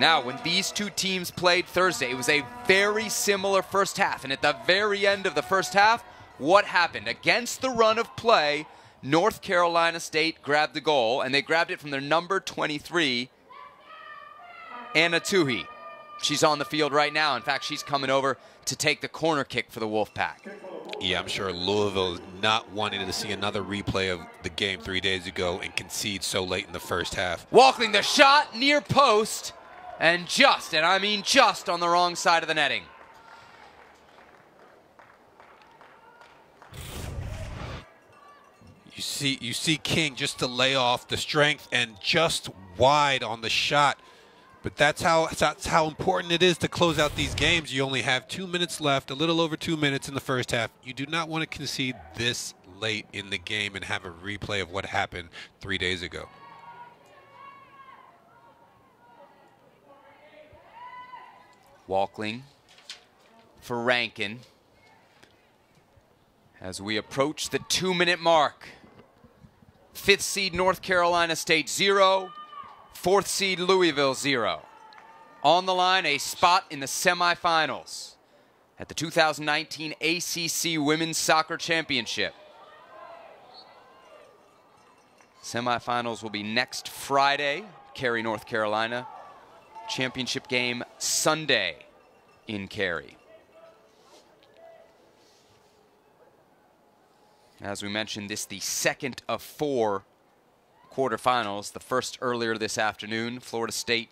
[SPEAKER 1] Now, when these two teams played Thursday, it was a very similar first half. And at the very end of the first half, what happened? Against the run of play, North Carolina State grabbed the goal, and they grabbed it from their number 23, Anna Tuhi. She's on the field right now. In fact, she's coming over to take the corner kick for the Wolfpack.
[SPEAKER 2] Yeah, I'm sure Louisville is not wanting to see another replay of the game three days ago and concede so late in the first half.
[SPEAKER 1] Walkling the shot near post, and just, and I mean just, on the wrong side of the netting.
[SPEAKER 2] You see, you see King just to lay off the strength and just wide on the shot. But that's how that's how important it is to close out these games. You only have two minutes left, a little over two minutes in the first half. You do not want to concede this late in the game and have a replay of what happened three days ago.
[SPEAKER 1] Walkling for Rankin as we approach the two-minute mark. Fifth seed North Carolina State zero, fourth seed Louisville zero. On the line, a spot in the semifinals at the 2019 ACC Women's Soccer Championship. Semifinals will be next Friday, Cary, North Carolina. Championship game Sunday in Cary. As we mentioned, this the second of four quarterfinals. The first earlier this afternoon, Florida State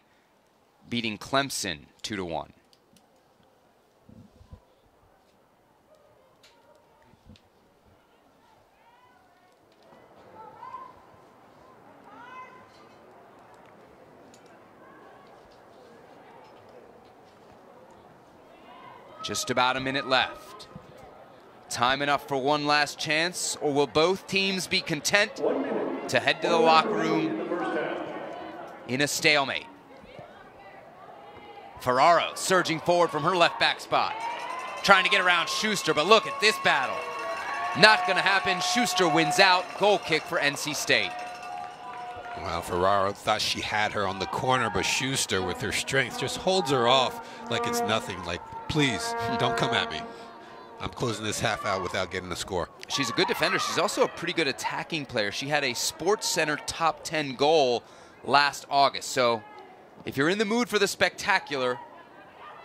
[SPEAKER 1] beating Clemson 2 to 1. Just about a minute left. Time enough for one last chance, or will both teams be content to head to the locker room in a stalemate? Ferraro surging forward from her left back spot, trying to get around Schuster, but look at this battle. Not going to happen. Schuster wins out. Goal kick for NC State.
[SPEAKER 2] Well, Ferraro thought she had her on the corner, but Schuster, with her strength, just holds her off like it's nothing. Like, please, don't come at me. I'm closing this half out without getting a score.
[SPEAKER 1] She's a good defender. She's also a pretty good attacking player. She had a Sports Center top 10 goal last August. So if you're in the mood for the spectacular,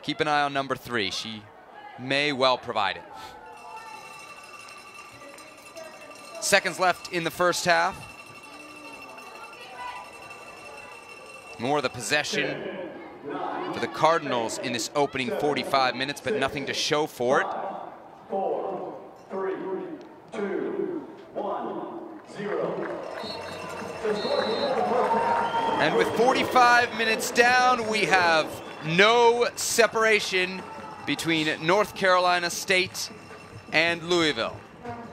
[SPEAKER 1] keep an eye on number three. She may well provide it. Seconds left in the first half. More of the possession for the Cardinals in this opening 45 minutes, but nothing to show for it. And with 45 minutes down, we have no separation between North Carolina State and Louisville.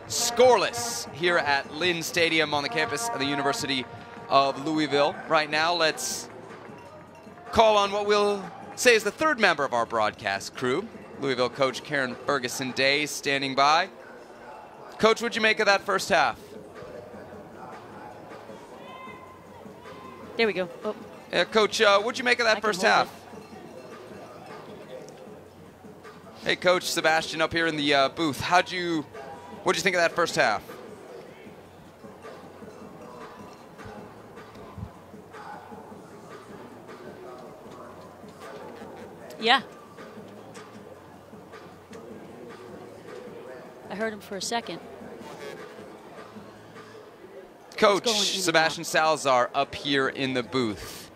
[SPEAKER 1] Scoreless here at Lynn Stadium on the campus of the University of Louisville. Right now, let's call on what we'll say is the third member of our broadcast crew. Louisville coach Karen Ferguson Dayes standing by. Coach, what'd you make of that first half?
[SPEAKER 3] There we go. Oh,
[SPEAKER 1] Yeah, Coach, uh, what'd you make of that
[SPEAKER 3] I
[SPEAKER 1] first half? Hey, Coach Sebastian up here in the uh, booth. How'd you, what'd you think of that first half?
[SPEAKER 3] Yeah. I heard him for a second.
[SPEAKER 1] Coach
[SPEAKER 3] going in and
[SPEAKER 1] Sebastian Salazar up here in the booth.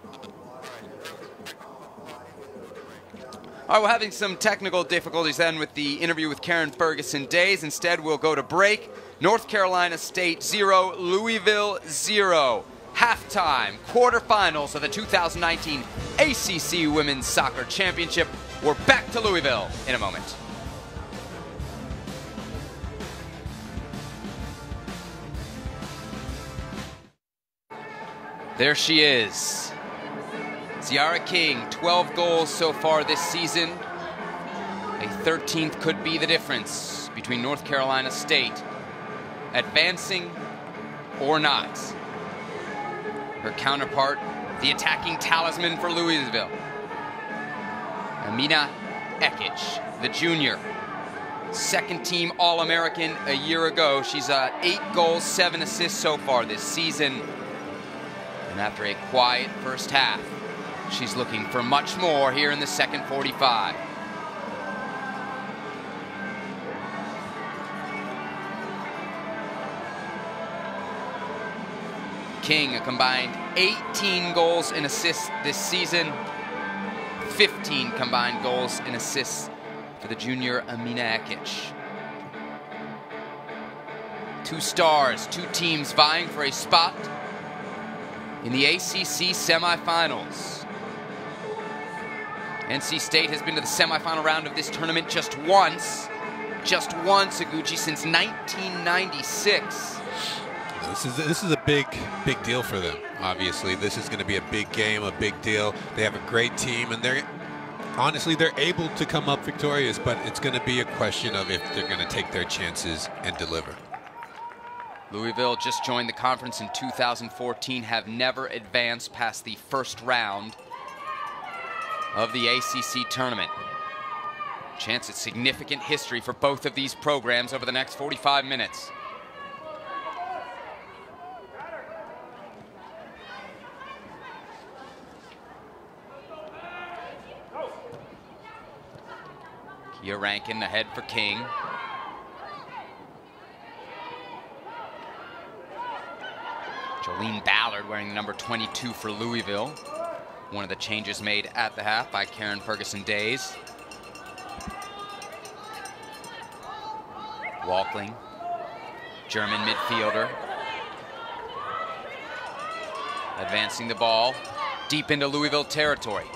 [SPEAKER 1] All right, we're having some technical difficulties then with the interview with Karen Ferguson Dayes. Instead, we'll go to break. North Carolina State 0, Louisville 0. Halftime, quarterfinals of the 2019 ACC Women's Soccer Championship. We're back to Louisville in a moment. There she is. Tziarra King, 12 goals so far this season. A 13th could be the difference between North Carolina State advancing or not. Her counterpart, the attacking talisman for Louisville, Amina Ekic, the junior. second team All American a year ago. She's uh, eight goals, seven assists so far this season. And after a quiet first half, she's looking for much more here in the second 45. King, a combined 18 goals and assists this season, 15 combined goals and assists for the junior Amina Ekic. Two stars, two teams vying for a spot in the ACC semifinals. NC State has been to the semifinal round of this tournament just once. Just once, Iguchi, since 1996.
[SPEAKER 2] This is this is a big big deal for them. Obviously, this is going to be a big game, a big deal. They have a great team, and they're honestly they're able to come up victorious. But it's going to be a question of if they're going to take their chances and deliver.
[SPEAKER 1] Louisville just joined the conference in 2014, have never advanced past the first round of the ACC tournament. Chance at significant history for both of these programs over the next 45 minutes. Kia Rankin ahead for King. Jolene Ballard wearing number 22 for Louisville. One of the changes made at the half by Karen Ferguson Dayes. Walkling, German midfielder. Advancing the ball deep into Louisville territory.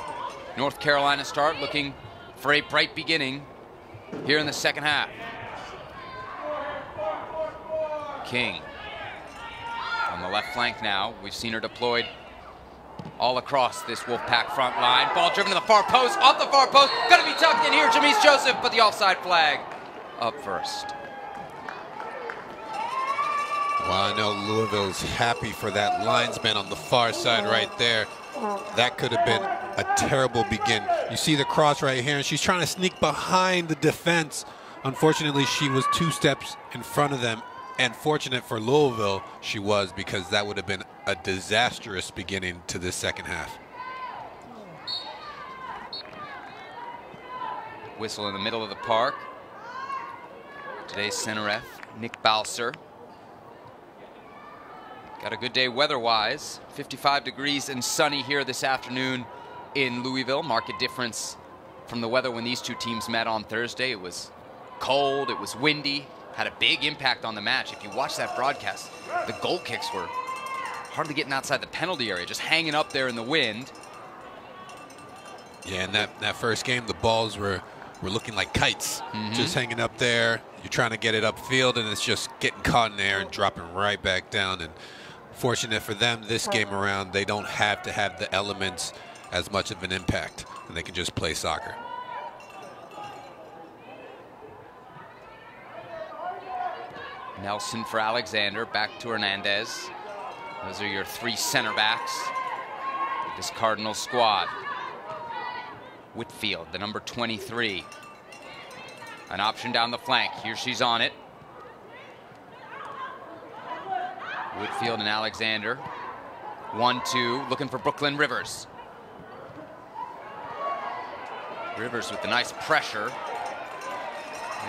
[SPEAKER 1] North Carolina start looking for a bright beginning here in the second half. King on the left flank now. We've seen her deployed all across this Wolfpack front line. Ball driven to the far post, off the far post. Gonna be tucked in here, Jameese Joseph, but the offside flag up first.
[SPEAKER 2] Well, I know Louisville's happy for that linesman on the far side right there. That could have been a terrible begin. You see the cross right here, and she's trying to sneak behind the defense. Unfortunately, she was two steps in front of them, and fortunate for Louisville, she was because that would have been a disastrous beginning to this second half.
[SPEAKER 1] Whistle in the middle of the park. Today's center ref, Nick Balser. Got a good day weather-wise. 55 degrees and sunny here this afternoon in Louisville. Market difference from the weather when these two teams met on Thursday. It was cold, it was windy, had a big impact on the match. If you watch that broadcast, the goal kicks were hardly getting outside the penalty area, just hanging up there in the wind.
[SPEAKER 2] Yeah, in that, that first game, the balls were, were looking like kites,
[SPEAKER 1] Mhm.
[SPEAKER 2] just hanging up there. You're trying to get it upfield, and it's just getting caught in the air and dropping right back down. And fortunate for them, this game around, they don't have to have the elements as much of an impact, and they can just play soccer.
[SPEAKER 1] Nelson for Alexander, back to Hernandez. Those are your three center backs. This Cardinal squad. Whitfield, the number 23. An option down the flank. Here she's on it. Whitfield and Alexander. One, two, looking for Brooklyn Rivers. Rivers with the nice pressure.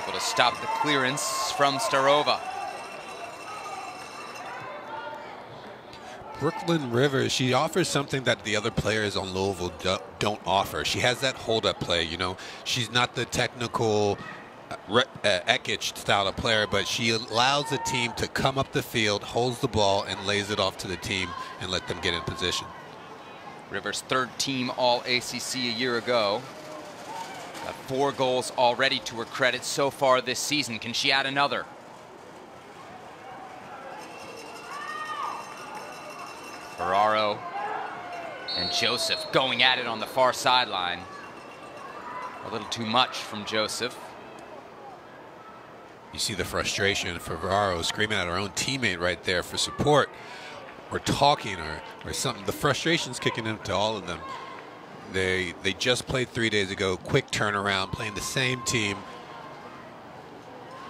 [SPEAKER 1] Able to stop the clearance from Starova.
[SPEAKER 2] Brooklyn Rivers, she offers something that the other players on Louisville do, don't offer. She has that hold-up play. You know, she's not the technical uh, uh, Ekic style of player, but she allows the team to come up the field, holds the ball, and lays it off to the team and let them get in position.
[SPEAKER 1] Rivers third team all ACC a year ago. Got four goals already to her credit so far this season. Can she add another? Ferraro and Joseph going at it on the far sideline. A little too much from Joseph.
[SPEAKER 2] You see the frustration for Ferraro screaming at her own teammate right there for support or talking or, or something. The frustration's kicking into all of them. They they just played three days ago. Quick turnaround, playing the same team.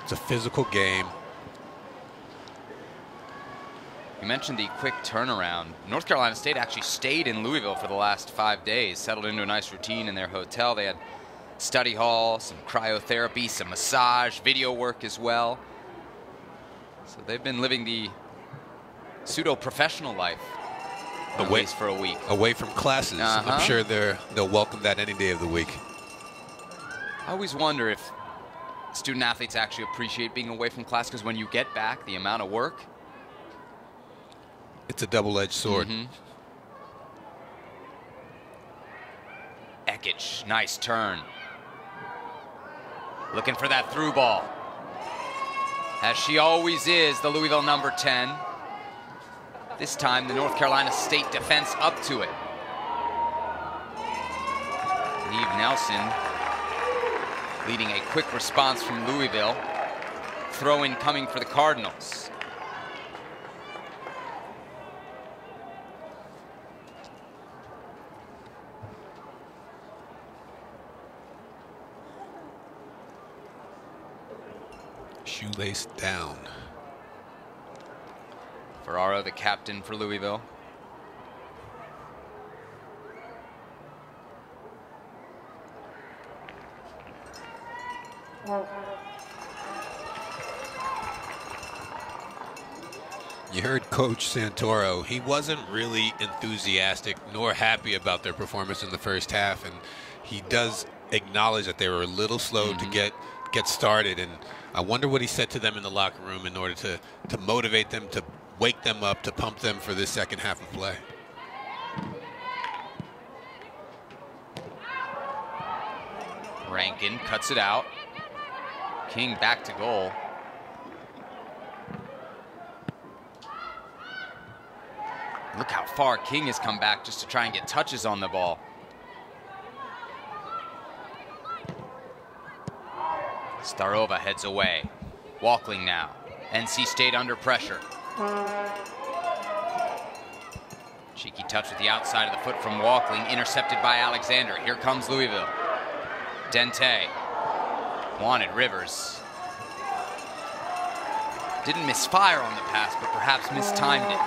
[SPEAKER 2] It's a physical game.
[SPEAKER 1] You mentioned the quick turnaround. North Carolina State actually stayed in Louisville for the last five days, settled into a nice routine in their hotel. They had study hall, some cryotherapy, some massage, video work as well. So they've been living the pseudo professional life
[SPEAKER 2] Away-
[SPEAKER 1] for a week.
[SPEAKER 2] Away from classes.
[SPEAKER 1] Uh-huh.
[SPEAKER 2] I'm sure they're, they'll welcome that any day of the week.
[SPEAKER 1] I always wonder if student athletes actually appreciate being away from class because when you get back, the amount of work.
[SPEAKER 2] It's a double-edged sword.
[SPEAKER 1] Mhm. Ekic, nice turn. Looking for that through ball. As she always is, the Louisville number 10. This time, the North Carolina State defense up to it. Neve Nelson leading a quick response from Louisville. Throw in coming for the Cardinals.
[SPEAKER 2] Shoelace down.
[SPEAKER 1] Ferraro, the captain for Louisville.
[SPEAKER 2] You heard Coach Santoni. He wasn't really enthusiastic nor happy about their performance in the first half, and he does acknowledge that they were a little slow to mm-hmm. get get started. And I wonder what he said to them in the locker room in order to to motivate them, to wake them up, to pump them for this second half of play.
[SPEAKER 1] Rankin cuts it out. King back to goal. Look how far King has come back just to try and get touches on the ball. Starova heads away. Walkling now. NC State under pressure. Cheeky touch with the outside of the foot from Walkling, intercepted by Alexander. Here comes Louisville. Dente. Wanted Rivers. Didn't misfire on the pass, but perhaps mistimed it.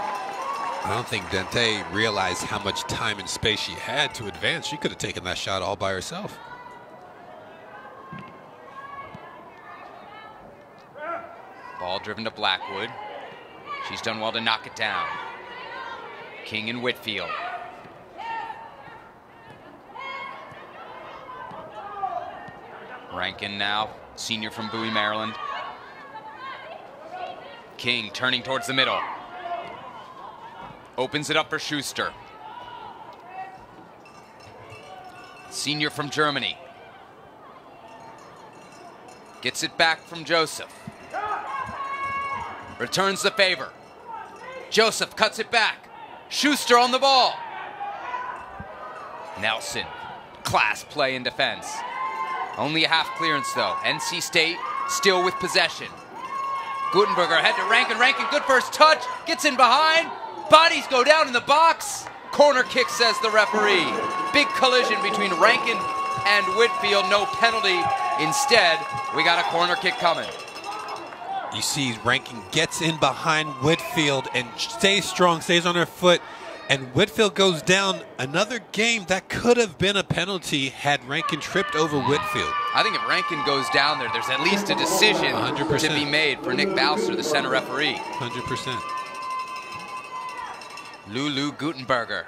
[SPEAKER 2] I don't think Dente realized how much time and space she had to advance. She could have taken that shot all by herself.
[SPEAKER 1] Driven to Blackwood. She's done well to knock it down. King and Whitfield. Rankin now, senior from Bowie, Maryland. King turning towards the middle. Opens it up for Schuster. Senior from Germany. Gets it back from Joseph. Returns the favor. Joseph cuts it back. Schuster on the ball. Nelson. Class play in defense. Only a half clearance though. NC State still with possession. Guttenberger ahead to Rankin. Rankin, good first touch. Gets in behind. Bodies go down in the box. Corner kick, says the referee. Big collision between Rankin and Whitfield. No penalty. Instead, we got a corner kick coming.
[SPEAKER 2] You see Rankin gets in behind Whitfield and stays strong, stays on her foot, and Whitfield goes down. Another game that could have been a penalty had Rankin tripped over Whitfield.
[SPEAKER 1] I think if Rankin goes down there, there's at least a decision
[SPEAKER 2] 100%.
[SPEAKER 1] to be made for Nick Bowser, the center referee.
[SPEAKER 2] 100%.
[SPEAKER 1] Lulu Guttenberger,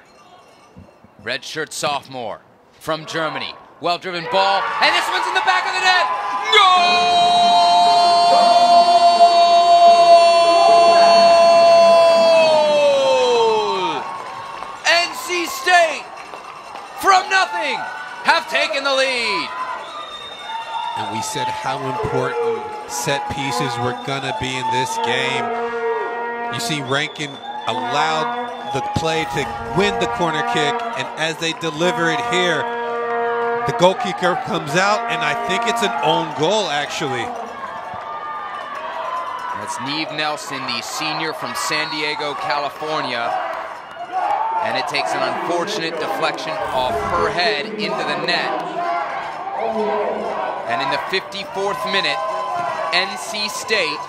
[SPEAKER 1] redshirt sophomore from Germany. Well driven ball, and this one's in the back of the net. Goal! From nothing, have taken the lead.
[SPEAKER 2] And we said how important set pieces were going to be in this game. You see Rankin allowed the play to win the corner kick, and as they deliver it here, the goal kicker comes out, and I think it's an own goal, actually.
[SPEAKER 1] That's Neve Nelson, the senior from San Diego, California. And it takes an unfortunate deflection off her head into the net. And in the 54th minute, NC State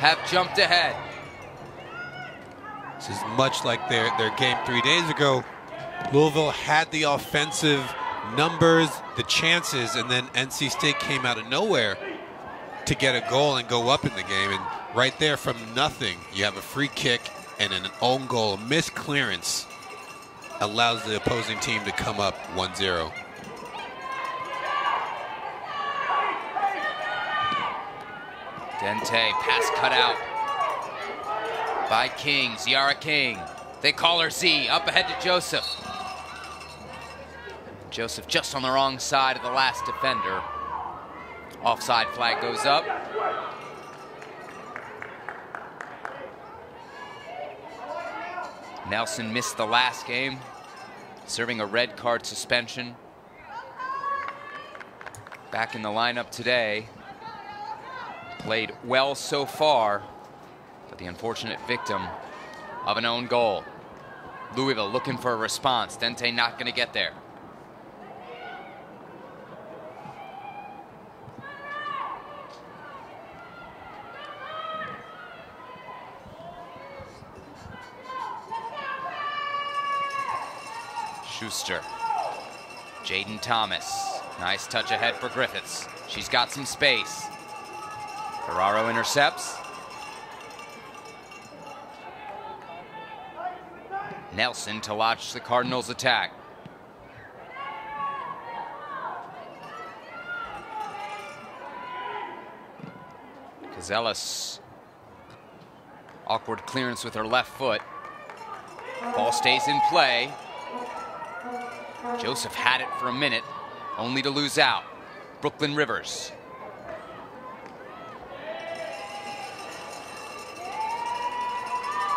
[SPEAKER 1] have jumped ahead.
[SPEAKER 2] This is much like their, their game three days ago. Louisville had the offensive numbers, the chances, and then NC State came out of nowhere to get a goal and go up in the game. And right there from nothing, you have a free kick and an own goal, missed clearance allows the opposing team to come up 1-0.
[SPEAKER 1] Dente, pass cut out by King, Tziarra King. They call her Z, up ahead to Joseph. Joseph just on the wrong side of the last defender. Offside flag goes up. Nelson missed the last game, serving a red card suspension. Back in the lineup today. Played well so far, but the unfortunate victim of an own goal. Louisville looking for a response. Dente not going to get there. Jaden Thomas. Nice touch ahead for Griffiths. She's got some space. Ferraro intercepts. Nelson to launch the Cardinals' attack. Kouzelos. Awkward clearance with her left foot. Ball stays in play. Joseph had it for a minute, only to lose out. Brooklyn Rivers.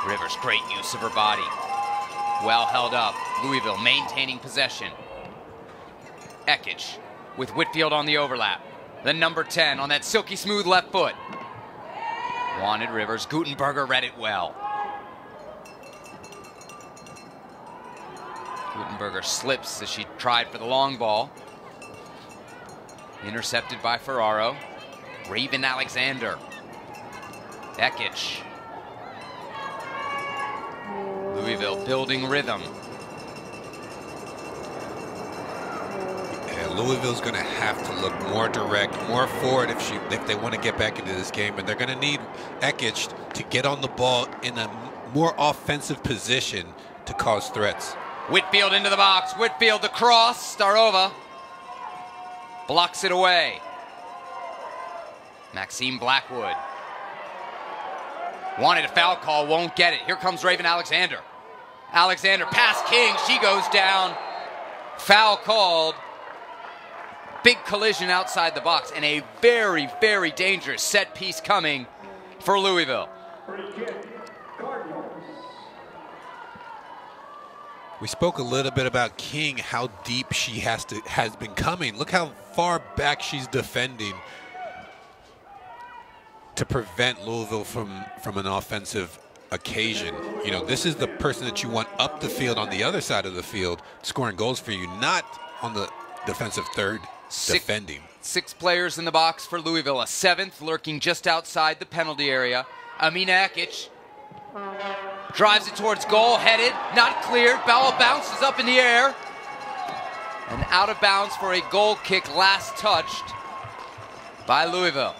[SPEAKER 1] Rivers, great use of her body. Well held up. Louisville maintaining possession. Ekic with Whitfield on the overlap. The number 10 on that silky smooth left foot. Wanted Rivers. Guttenberger read it well. Guttenberger slips as she tried for the long ball. Intercepted by Ferraro. Raven Alexander. Ekic. Louisville building rhythm.
[SPEAKER 2] Yeah, Louisville's going to have to look more direct, more forward if she if they want to get back into this game, and they're going to need Ekic to get on the ball in a more offensive position to cause threats.
[SPEAKER 1] Whitfield into the box. Whitfield the cross. Starova blocks it away. Maxine Blackwood wanted a foul call, won't get it. Here comes Raven Alexander. Alexander past King. She goes down. Foul called. Big collision outside the box and a very, very dangerous set piece coming for Louisville.
[SPEAKER 2] We spoke a little bit about King, how deep she has to has been coming. Look how far back she's defending to prevent Louisville from from an offensive occasion. You know, this is the person that you want up the field on the other side of the field scoring goals for you, not on the defensive third
[SPEAKER 1] Six,
[SPEAKER 2] defending.
[SPEAKER 1] Six players in the box for Louisville. A seventh lurking just outside the penalty area. Amina Ekic drives it towards goal, headed, not cleared. Ball bounces up in the air. And out of bounds for a goal kick last touched by Louisville.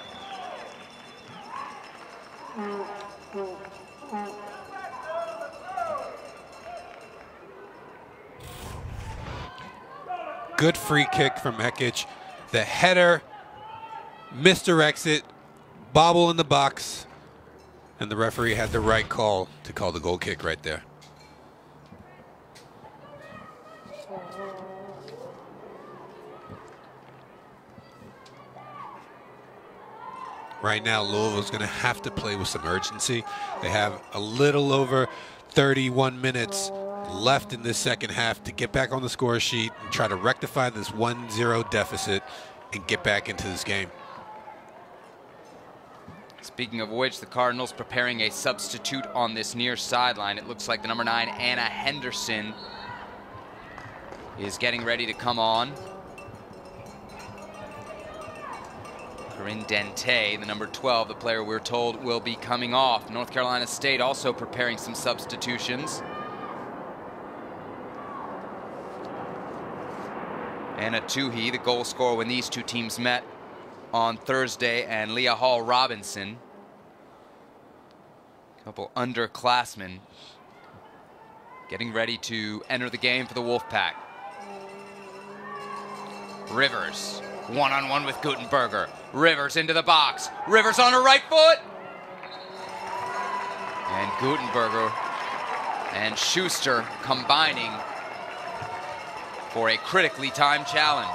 [SPEAKER 2] Good free kick from Ekic. The header misdirects it, bobble in the box, and the referee had the right call to call the goal kick right there. Right now, Louisville's going to have to play with some urgency. They have a little over 31 minutes left in this second half to get back on the score sheet and try to rectify this 1-0 deficit and get back into this game.
[SPEAKER 1] Speaking of which, the Cardinals preparing a substitute on this near sideline. It looks like the number nine, Anna Henderson, is getting ready to come on. Corinne Dente, the number 12, the player we're told will be coming off. North Carolina State also preparing some substitutions. Anna Toohey, the goal scorer when these two teams met on Thursday, and Leah Hall Robinson, a couple underclassmen, getting ready to enter the game for the Wolfpack. Rivers, one on one with Guttenberger. Rivers into the box. Rivers on her right foot. And Guttenberger and Schuster combining for a critically timed challenge.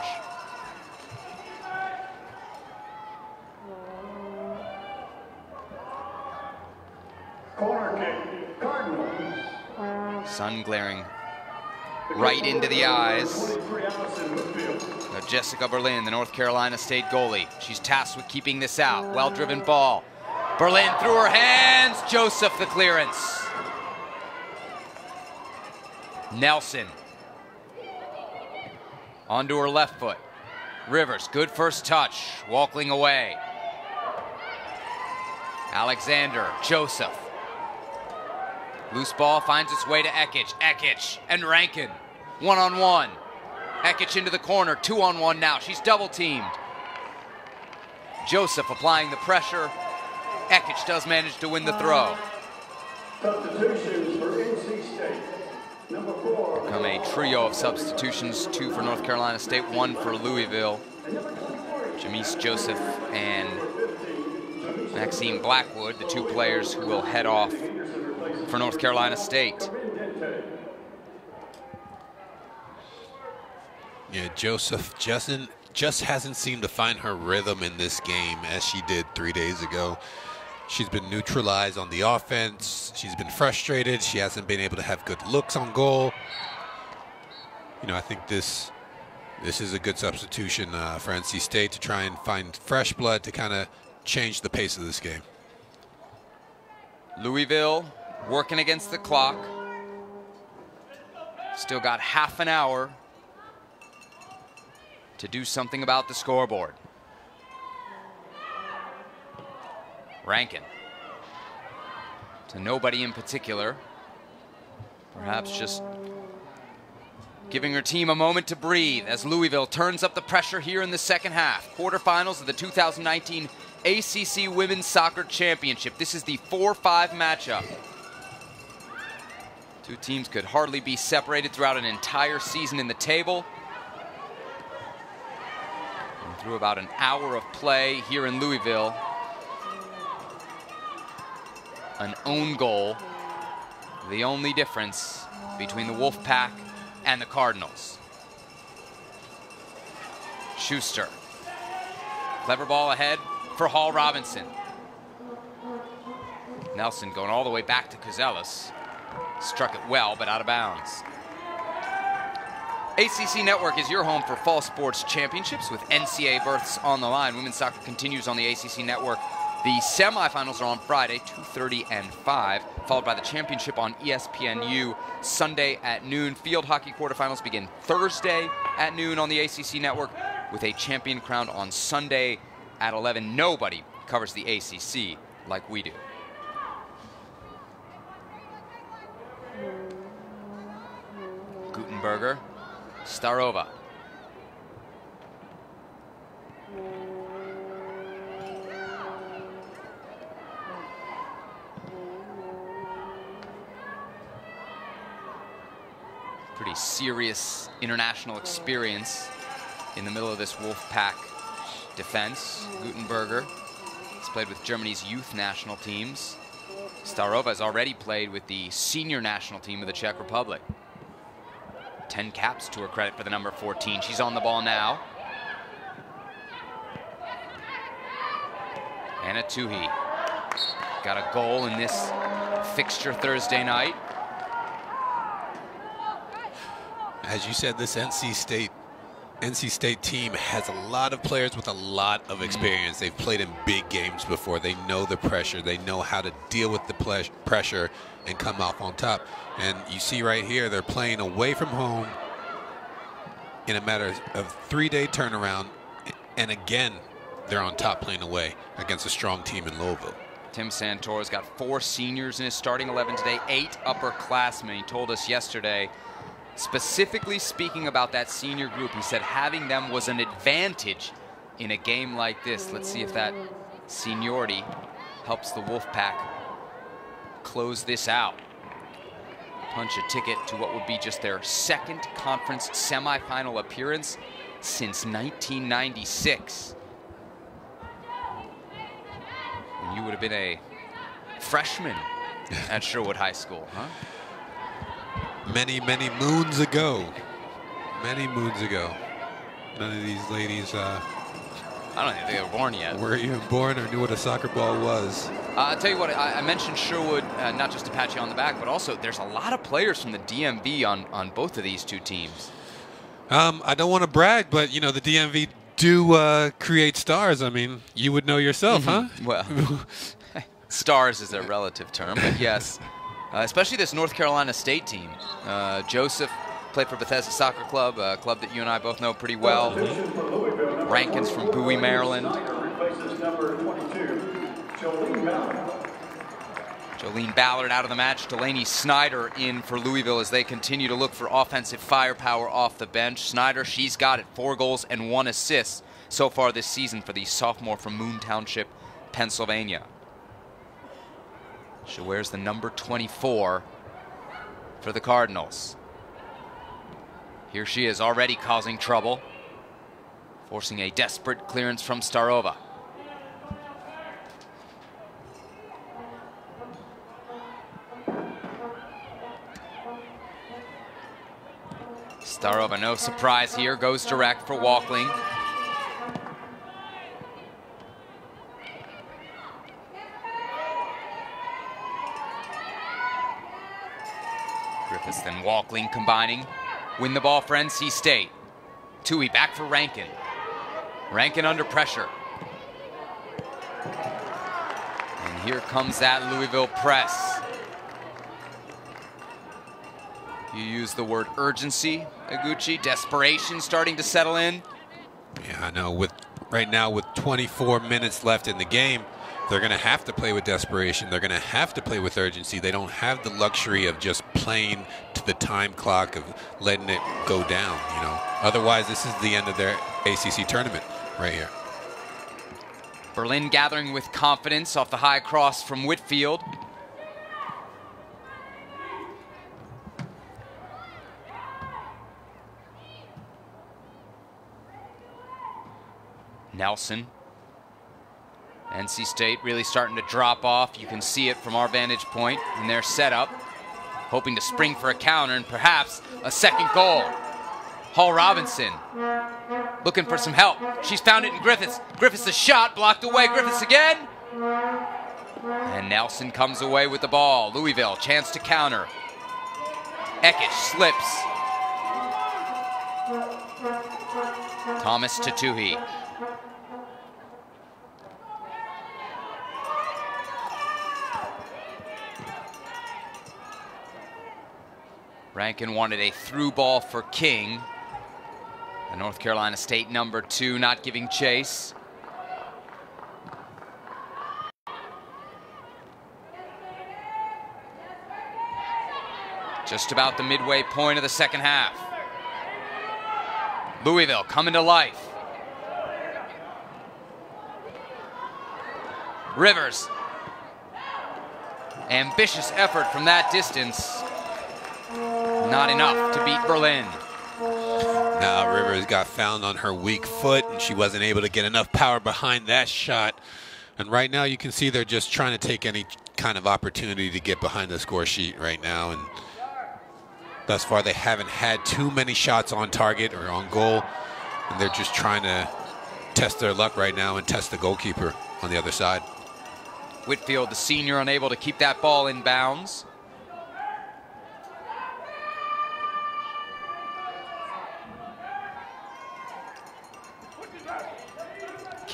[SPEAKER 4] Corner kick, Cardinals.
[SPEAKER 1] Sun glaring right into the eyes
[SPEAKER 4] 23 Allison Whitfield.
[SPEAKER 1] of Jessica Berlin, the North Carolina State goalie. She's tasked with keeping this out. Well driven ball. Berlin through her hands. Joseph the clearance. Nelson. Onto her left foot. Rivers, good first touch. Walkling away. Alexander, Joseph. Loose ball finds its way to Ekic. Ekic and Rankin. One on one. Ekic into the corner. Two on one now. She's double teamed. Joseph applying the pressure. Ekic does manage to win the throw.
[SPEAKER 4] Substitutions for NC State. Number four.
[SPEAKER 1] Come a trio of substitutions two for North Carolina State, one for Louisville. Jameese Joseph and Maxine Blackwood, the two players who will head off for North Carolina State.
[SPEAKER 2] Yeah, Joseph Justin just hasn't seemed to find her rhythm in this game as she did three days ago. She's been neutralized on the offense. She's been frustrated. She hasn't been able to have good looks on goal. You know, I think this this is a good substitution uh, for NC State to try and find fresh blood to kind of change the pace of this game.
[SPEAKER 1] Louisville working against the clock. Still got half an hour to do something about the scoreboard. Rankin. To nobody in particular. Perhaps just giving her team a moment to breathe as Louisville turns up the pressure here in the second half. Quarterfinals of the 2019 ACC Women's Soccer Championship. This is the 4-5 matchup. Two teams could hardly be separated throughout an entire season in the table. And through about an hour of play here in Louisville, an own goal, the only difference between the Wolfpack and the Cardinals. Schuster. Clever ball ahead for Hall Robinson. Nelson going all the way back to Kouzelos. Struck it well, but out of bounds. ACC Network is your home for fall sports championships with NCAA berths on the line. Women's soccer continues on the ACC Network. The semifinals are on Friday, 2:30 and 5, followed by the championship on ESPNU Sunday at noon. Field hockey quarterfinals begin Thursday at noon on the ACC Network, with a champion crowned on Sunday at 11. Nobody covers the ACC like we do. Guttenberger, Starova. Pretty serious international experience in the middle of this Wolfpack defense. Guttenberger has played with Germany's youth national teams. Starova has already played with the senior national team of the Czech Republic. 10 caps to her credit for the number 14. She's on the ball now. Anna Toohey got a goal in this fixture Thursday night.
[SPEAKER 2] As you said, this NC State NC State team has a lot of players with a lot of mm-hmm. experience. They've played in big games before. They know the pressure. They know how to deal with the pressure and come off on top. And you see right here, they're playing away from home in a matter of three-day turnaround. And again, they're on top playing away against a strong team in Louisville.
[SPEAKER 1] Tim Santoni's got four seniors in his starting 11 today, eight upperclassmen. He told us yesterday, specifically speaking about that senior group, he said having them was an advantage in a game like this. Let's see if that seniority helps the Wolfpack close this out. Punch a ticket to what would be just their second conference semifinal appearance since 1996. And you would have been a freshman at Sherwood High School, huh?
[SPEAKER 2] Many, many moons ago. Many moons ago. None of these ladies uh,
[SPEAKER 1] I don't think they were born yet.
[SPEAKER 2] were even born or knew what a soccer ball was.
[SPEAKER 1] Uh, I'll tell you what, I, I mentioned Sherwood, uh, not just you on the back, but also there's a lot of players from the DMV on, on both of these two teams.
[SPEAKER 2] Um, I don't want to brag, but you know the DMV do uh, create stars. I mean, you would know yourself, huh?
[SPEAKER 1] Well, stars is a relative term, but yes. Uh, especially this North Carolina State team. Uh, Joseph played for Bethesda Soccer Club, a club that you and I both know pretty well. Rankins from Bowie, Maryland.
[SPEAKER 4] Snyder replaces number 22, Jolene Ballard.
[SPEAKER 1] Jolene Ballard out of the match. Delaney Snyder in for Louisville as they continue to look for offensive firepower off the bench. Snyder, she's got it. Four goals and one assist so far this season for the sophomore from Moon Township, Pennsylvania. She wears the number 24 for the Cardinals. Here she is already causing trouble, forcing a desperate clearance from Starova. Starova, no surprise here, goes direct for Walkling. Then Walkling combining. Win the ball for NC State. Tui back for Rankin. Rankin under pressure. And here comes that Louisville press. You use the word urgency, Aguchi. Desperation starting to settle in.
[SPEAKER 2] Yeah, I know. With right now, with 24 minutes left in the game, they're going to have to play with desperation. They're going to have to play with urgency. They don't have the luxury of just playing to the time clock of letting it go down. You know, otherwise, this is the end of their ACC tournament right here.
[SPEAKER 1] Berlin gathering with confidence off the high cross from Whitfield. Nelson. NC State really starting to drop off. You can see it from our vantage point in their setup. Hoping to spring for a counter and perhaps a second goal. Hall Robinson looking for some help. She's found it in Griffiths. Griffiths a shot, blocked away. Griffiths again. And Nelson comes away with the ball. Louisville, chance to counter. Ekic slips. Thomas Tatuhi. Rankin wanted a through ball for King. The North Carolina State number two not giving chase. Just about the midway point of the second half. Louisville coming to life. Rivers. Ambitious effort from that distance. Not enough to beat Berlin.
[SPEAKER 2] Now Rivers got found on her weak foot, and she wasn't able to get enough power behind that shot. And right now, you can see they're just trying to take any kind of opportunity to get behind the score sheet right now. And thus far, they haven't had too many shots on target or on goal, and they're just trying to test their luck right now and test the goalkeeper on the other side.
[SPEAKER 1] Whitfield, the senior, unable to keep that ball in bounds.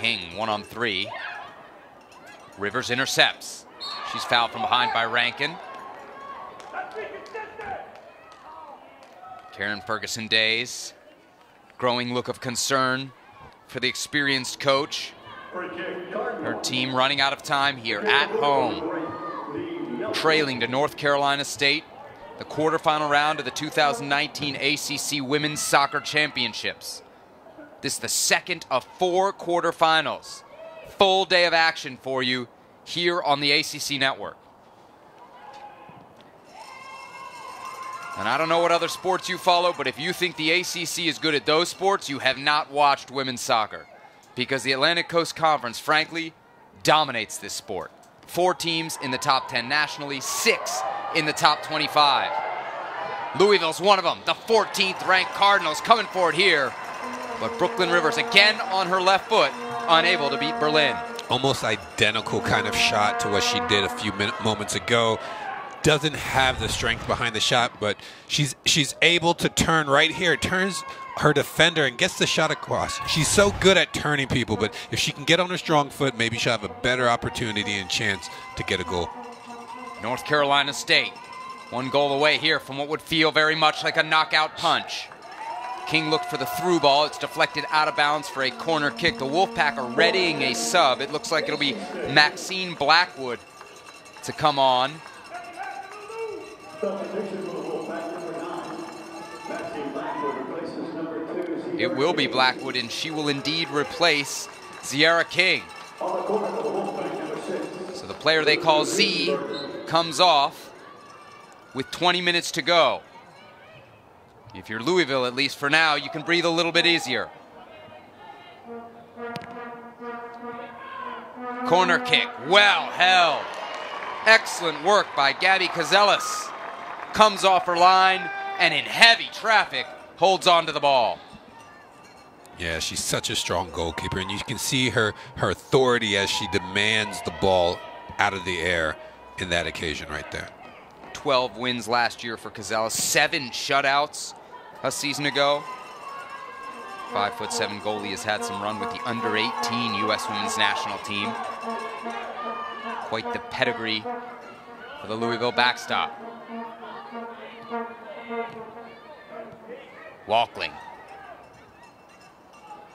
[SPEAKER 1] King, one on three. Rivers intercepts. She's fouled from behind by Rankin. Karen Ferguson Dayes. Growing look of concern for the experienced coach. Her team running out of time here at home, trailing to North Carolina State, the quarterfinal round of the 2019 ACC Women's Soccer Championships. This is the second of four quarterfinals. Full day of action for you here on the ACC network. And I don't know what other sports you follow, but if you think the ACC is good at those sports, you have not watched women's soccer. Because the Atlantic Coast Conference, frankly, dominates this sport. Four teams in the top 10 nationally, six in the top 25. Louisville's one of them, the 14th ranked Cardinals coming for it here. But Brooklyn Rivers again on her left foot, unable to beat Berlin.
[SPEAKER 2] Almost identical kind of shot to what she did a few moments ago. Doesn't have the strength behind the shot, but she's she's able to turn right here. Turns her defender and gets the shot across. She's so good at turning people, but if she can get on her strong foot, maybe she'll have a better opportunity and chance to get a goal.
[SPEAKER 1] North Carolina State, one goal away here from what would feel very much like a knockout punch. King looked for the through ball. It's deflected out of bounds for a corner kick. The Wolfpack are readying a sub. It looks like it'll be Maxine Blackwood to come on. It will be Blackwood, and she will indeed replace Tziarra King. So the player they call Z comes off with 20 minutes to go. If you're Louisville, at least for now, you can breathe a little bit easier. Corner kick, well held. Excellent work by Gabby Kouzelos. Comes off her line and in heavy traffic holds on to the ball.
[SPEAKER 2] Yeah, she's such a strong goalkeeper, and you can see her her authority as she demands the ball out of the air in that occasion right there.
[SPEAKER 1] 12 wins last year for Kouzelos, seven shutouts a season ago. Five foot seven goalie has had some run with the under 18 U.S. women's national team. Quite the pedigree for the Louisville backstop. Walkling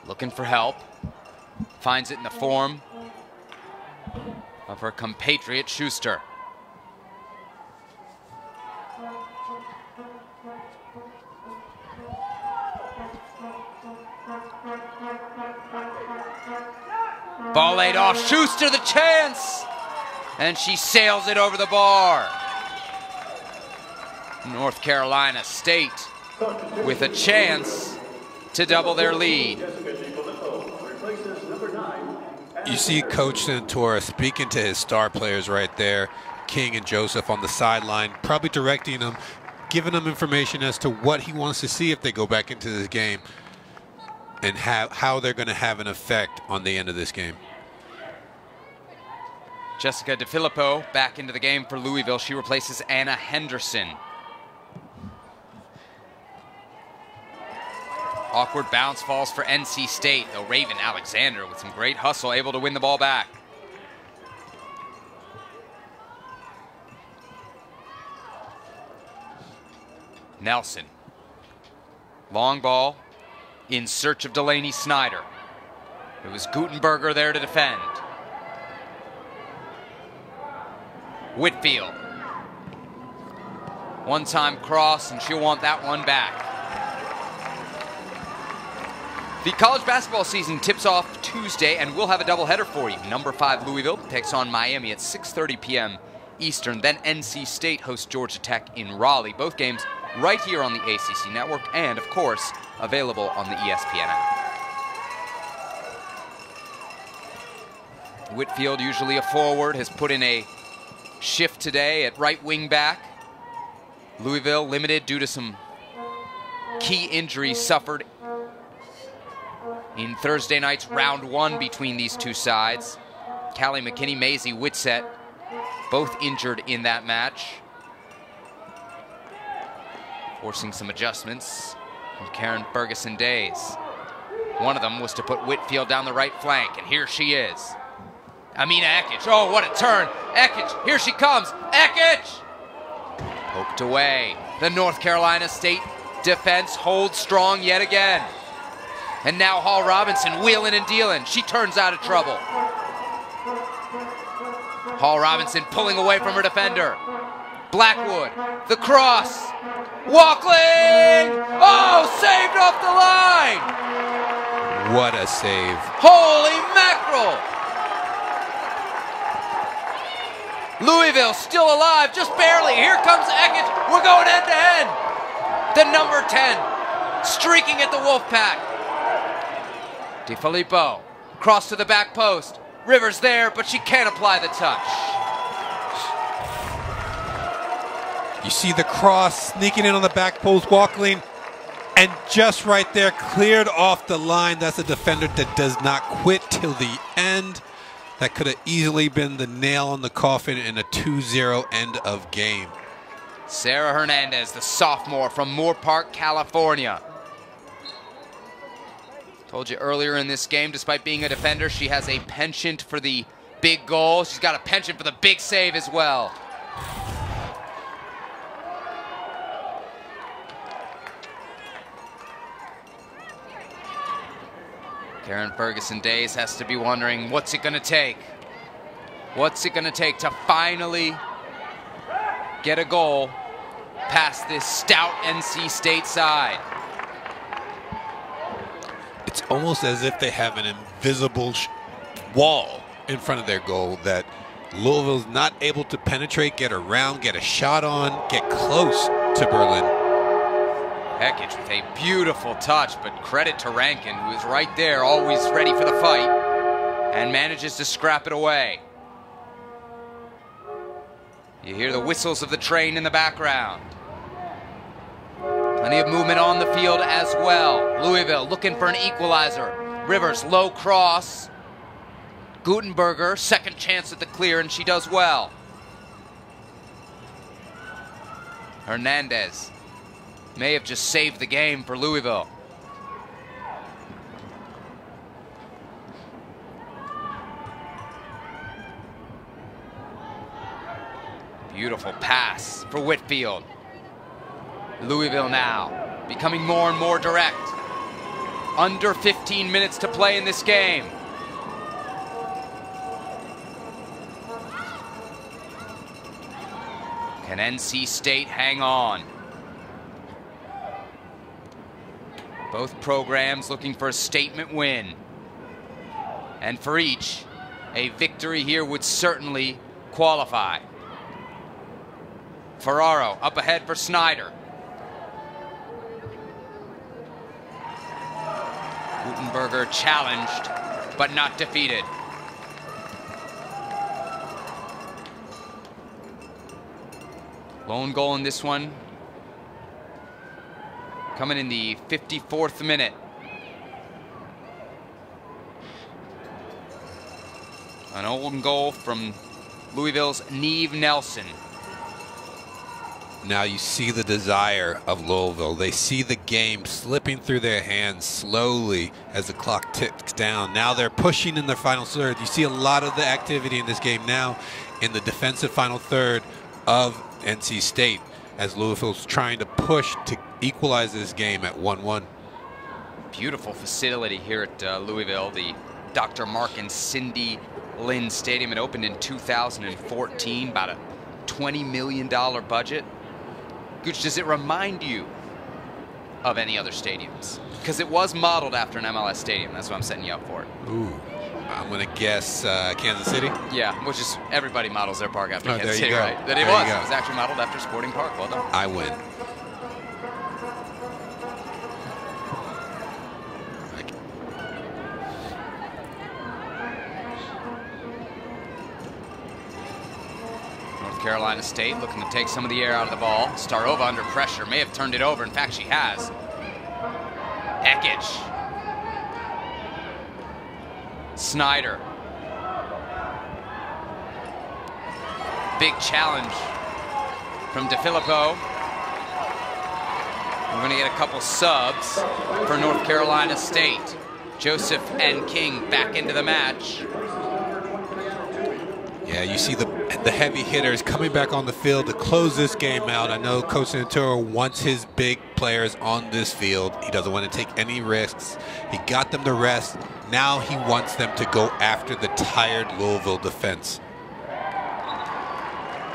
[SPEAKER 1] looking for help, finds it in the form of her compatriot Schuster. Ball laid off. Schuster the chance. And she sails it over the bar. North Carolina State with a chance to double their lead.
[SPEAKER 2] You see Coach Santoni speaking to his star players right there, King and Joseph on the sideline, probably directing them, giving them information as to what he wants to see if they go back into this game and how, how they're going to have an effect on the end of this game.
[SPEAKER 1] Jessica DeFilippo back into the game for Louisville. She replaces Anna Henderson. Awkward bounce falls for NC State, though Raven Alexander with some great hustle able to win the ball back. Nelson. Long ball in search of Delaney Snyder. It was Guttenberger there to defend. Whitfield. One time cross, and she'll want that one back. The college basketball season tips off Tuesday, and we'll have a doubleheader for you. Number five Louisville takes on Miami at 6:30 p.m. Eastern. Then NC State hosts Georgia Tech in Raleigh. Both games right here on the ACC network, and of course available on the ESPN app. Whitfield, usually a forward, has put in a shift today at right wing back. Louisville limited due to some key injuries suffered in Thursday night's round one between these two sides. Callie McKinney, Maisie Whitsett, both injured in that match. Forcing some adjustments from Karen Ferguson Dayes. One of them was to put Whitfield down the right flank, and here she is. Amina Ekic. Oh, what a turn. Ekic, here she comes. Ekic! Poked away. The North Carolina State defense holds strong yet again. And now Hall Robinson wheeling and dealing. She turns out of trouble. Hall Robinson pulling away from her defender. Blackwood, the cross. Walkling! Oh, saved off the line!
[SPEAKER 2] What a save.
[SPEAKER 1] Holy mackerel! Louisville still alive, just barely. Here comes Ekic. We're going end to end. The number 10, streaking at the Wolfpack. DiFilippo, cross to the back post. Rivers there, but she can't apply the touch.
[SPEAKER 2] You see the cross sneaking in on the back post, Walkling, and just right there, cleared off the line. That's a defender that does not quit till the end. That could have easily been the nail on the coffin in a 2-0 end of game.
[SPEAKER 1] Sarah Hernandez, the sophomore from Moorpark, California. Told you earlier in this game, despite being a defender, she has a penchant for the big goal. She's got a penchant for the big save as well. Karen Ferguson Dayes has to be wondering what's it going to take? What's it going to take to finally get a goal past this stout NC State side?
[SPEAKER 2] It's almost as if they have an invisible wall in front of their goal that Louisville's not able to penetrate, get around, get a shot on, get close to Berlin.
[SPEAKER 1] Ekic with a beautiful touch, but credit to Rankin, who is right there, always ready for the fight, and manages to scrap it away. You hear the whistles of the train in the background. Plenty of movement on the field as well. Louisville looking for an equalizer. Rivers, low cross. Guttenberger, second chance at the clear, and she does well. Hernandez may have just saved the game for Louisville. Beautiful pass for Whitfield. Louisville now becoming more and more direct. Under 15 minutes to play in this game. Can NC State hang on? Both programs looking for a statement win. And for each, a victory here would certainly qualify. Ferraro up ahead for Snyder. Guttenberger challenged, but not defeated. Lone goal in this one coming in the 54th minute. An old goal from Louisville's Neve Nelson.
[SPEAKER 2] Now you see the desire of Louisville. They see the game slipping through their hands slowly as the clock ticks down. Now they're pushing in their final third. You see a lot of the activity in this game now in the defensive final third of NC State as Louisville's trying to push to equalize this game at 1-1.
[SPEAKER 1] Beautiful facility here at uh, Louisville, the Dr. Mark and Cindy Lynn Stadium. It opened in 2014, about a $20 million budget. Gooch, does it remind you of any other stadiums? Because it was modeled after an MLS stadium. That's what I'm setting you up for.
[SPEAKER 2] Ooh. I'm going to guess uh, Kansas City.
[SPEAKER 1] Yeah, which is everybody models their park after
[SPEAKER 2] Oh,
[SPEAKER 1] Kansas
[SPEAKER 2] there
[SPEAKER 1] City,
[SPEAKER 2] go.
[SPEAKER 1] right? That it
[SPEAKER 2] you
[SPEAKER 1] was. It was actually modeled after Sporting Park. Well done.
[SPEAKER 2] I win.
[SPEAKER 1] North Carolina State looking to take some of the air out of the ball. Starova under pressure. May have turned it over. In fact, she has. Ekic. Snyder. Big challenge from DeFilippo. We're going to get a couple subs for North Carolina State. Joseph and King back into the match.
[SPEAKER 2] Yeah, you see the the heavy hitters coming back on the field to close this game out. I know Coach Santoni wants his big players on this field. He doesn't want to take any risks. He got them to rest. Now he wants them to go after the tired Louisville defense.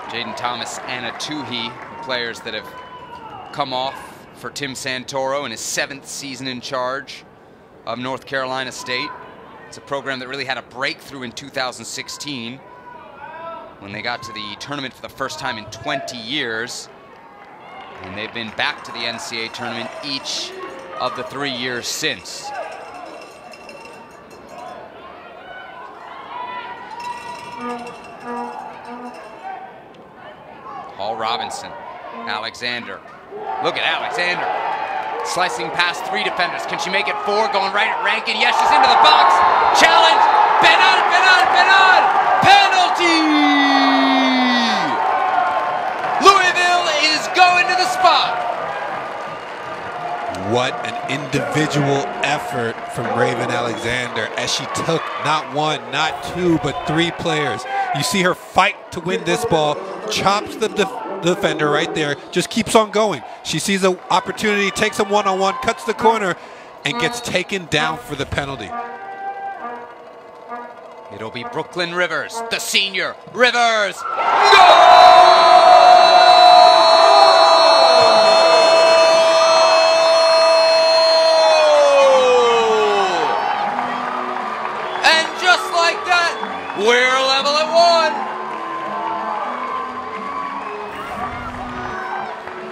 [SPEAKER 1] Jaden Thomas and Atuhi, the players that have come off for Tim Santoni in his seventh season in charge of North Carolina State. It's a program that really had a breakthrough in 2016 when they got to the tournament for the first time in 20 years. And they've been back to the NCAA tournament each of the three years since. Hall Robinson, Alexander. Look at Alexander. Slicing past three defenders. Can she make it four? Going right at Rankin. Yes, she's into the box. Challenge. Bennett, Bennett, Bennett. Penalty. Louisville is going to the spot.
[SPEAKER 2] What an individual effort from Raven Alexander as she took not one, not two, but three players. You see her fight to win this ball, chops the def defender right there, just keeps on going. She sees an opportunity, takes him one on one, cuts the corner, and gets taken down for the penalty.
[SPEAKER 1] It'll be Brooklyn Rivers, the senior. Rivers. Goal! And just like that, we're level at one.